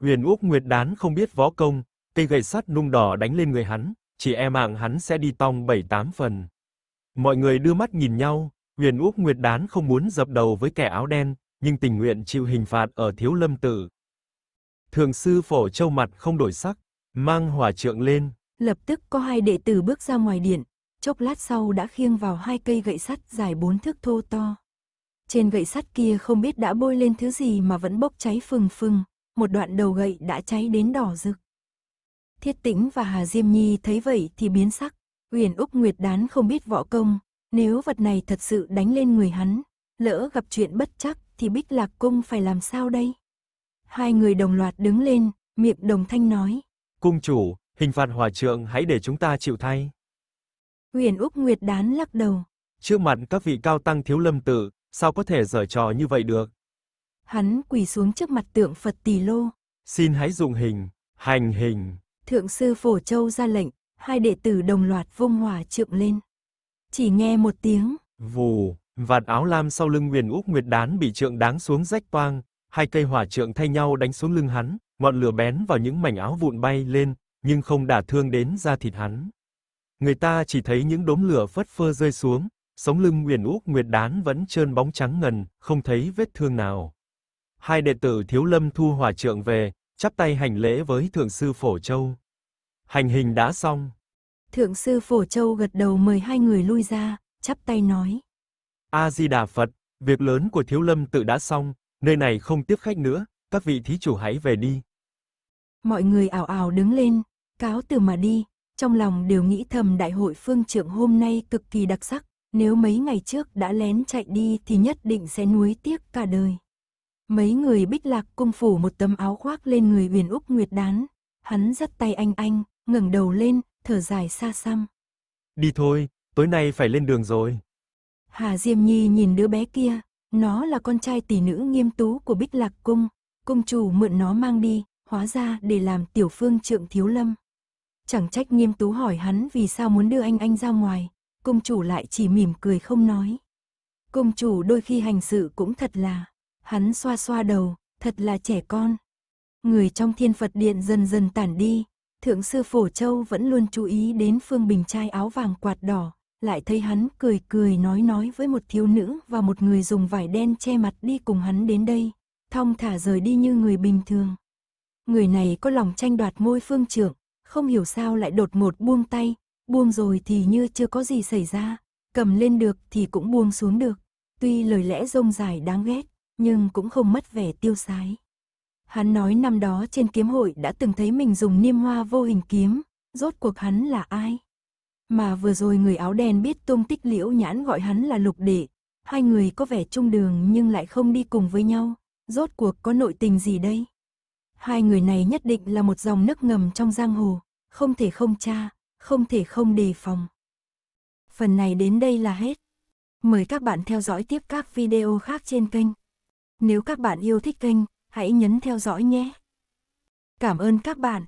Huyền Úc Nguyệt Đán không biết võ công, cây gậy sắt nung đỏ đánh lên người hắn, chỉ e mạng hắn sẽ đi tong bảy tám phần. Mọi người đưa mắt nhìn nhau, Huyền Úc Nguyệt Đán không muốn dập đầu với kẻ áo đen, nhưng tình nguyện chịu hình phạt ở thiếu lâm tử. Thường sư phổ châu mặt không đổi sắc, mang hỏa trượng lên. Lập tức có hai đệ tử bước ra ngoài điện, chốc lát sau đã khiêng vào hai cây gậy sắt dài bốn thước thô to. Trên gậy sắt kia không biết đã bôi lên thứ gì mà vẫn bốc cháy phừng phừng, một đoạn đầu gậy đã cháy đến đỏ rực. Thiết Tĩnh và Hà Diêm Nhi thấy vậy thì biến sắc, Huyền Úc Nguyệt Đán không biết võ công, nếu vật này thật sự đánh lên người hắn, lỡ gặp chuyện bất chắc thì Bích Lạc Cung phải làm sao đây? Hai người đồng loạt đứng lên, miệng đồng thanh nói. Cung chủ, hình phạt hòa trượng hãy để chúng ta chịu thay. Huyền Úc Nguyệt Đán lắc đầu. Trước mặt các vị cao tăng thiếu lâm tự, sao có thể giở trò như vậy được? Hắn quỳ xuống trước mặt tượng Phật Tỳ Lô. Xin hãy dụng hình, hành hình. Thượng sư Phổ Châu ra lệnh, hai đệ tử đồng loạt vung hỏa trượng lên. Chỉ nghe một tiếng. Vù, vạt áo lam sau lưng Huyền Úc Nguyệt Đán bị trượng đáng xuống rách toang, hai cây hỏa trượng thay nhau đánh xuống lưng hắn, ngọn lửa bén vào những mảnh áo vụn bay lên, nhưng không đả thương đến da thịt hắn. Người ta chỉ thấy những đốm lửa phất phơ rơi xuống, sống lưng Huyền Úc Nguyệt Đán vẫn trơn bóng trắng ngần, không thấy vết thương nào. Hai đệ tử Thiếu Lâm thu hỏa trượng về, chắp tay hành lễ với Thượng sư Phổ Châu. Hành hình đã xong. Thượng sư Phổ Châu gật đầu mời hai người lui ra, chắp tay nói. A-di-đà Phật, việc lớn của Thiếu Lâm tự đã xong, nơi này không tiếp khách nữa, các vị thí chủ hãy về đi. Mọi người ảo ảo đứng lên, cáo từ mà đi, trong lòng đều nghĩ thầm đại hội phương trưởng hôm nay cực kỳ đặc sắc, nếu mấy ngày trước đã lén chạy đi thì nhất định sẽ nuối tiếc cả đời. Mấy người bích lạc cung phủ một tấm áo khoác lên người huyền úc nguyệt đán, hắn dắt tay anh anh, ngẩng đầu lên, thở dài xa xăm. Đi thôi, tối nay phải lên đường rồi. Hà Diêm Nhi nhìn đứa bé kia, nó là con trai tỷ nữ nghiêm tú của Bích Lạc Cung, cung chủ mượn nó mang đi, hóa ra để làm tiểu phương trượng thiếu lâm. Chẳng trách nghiêm tú hỏi hắn vì sao muốn đưa anh anh ra ngoài, cung chủ lại chỉ mỉm cười không nói. Cung chủ đôi khi hành sự cũng thật là, hắn xoa xoa đầu, thật là trẻ con. Người trong thiên Phật điện dần dần tản đi, thượng sư Phổ Châu vẫn luôn chú ý đến Phương Bình trai áo vàng quạt đỏ, lại thấy hắn cười cười nói nói với một thiếu nữ và một người dùng vải đen che mặt đi cùng hắn đến đây, thong thả rời đi như người bình thường. Người này có lòng tranh đoạt ngôi phương trưởng, không hiểu sao lại đột ngột buông tay, buông rồi thì như chưa có gì xảy ra, cầm lên được thì cũng buông xuống được. Tuy lời lẽ rông dài đáng ghét, nhưng cũng không mất vẻ tiêu sái. Hắn nói năm đó trên kiếm hội đã từng thấy mình dùng niêm hoa vô hình kiếm, rốt cuộc hắn là ai? Mà vừa rồi người áo đen biết tung tích liễu nhãn gọi hắn là lục đệ, hai người có vẻ chung đường nhưng lại không đi cùng với nhau, rốt cuộc có nội tình gì đây? Hai người này nhất định là một dòng nước ngầm trong giang hồ, không thể không tra, không thể không đề phòng. Phần này đến đây là hết. Mời các bạn theo dõi tiếp các video khác trên kênh. Nếu các bạn yêu thích kênh, hãy nhấn theo dõi nhé. Cảm ơn các bạn.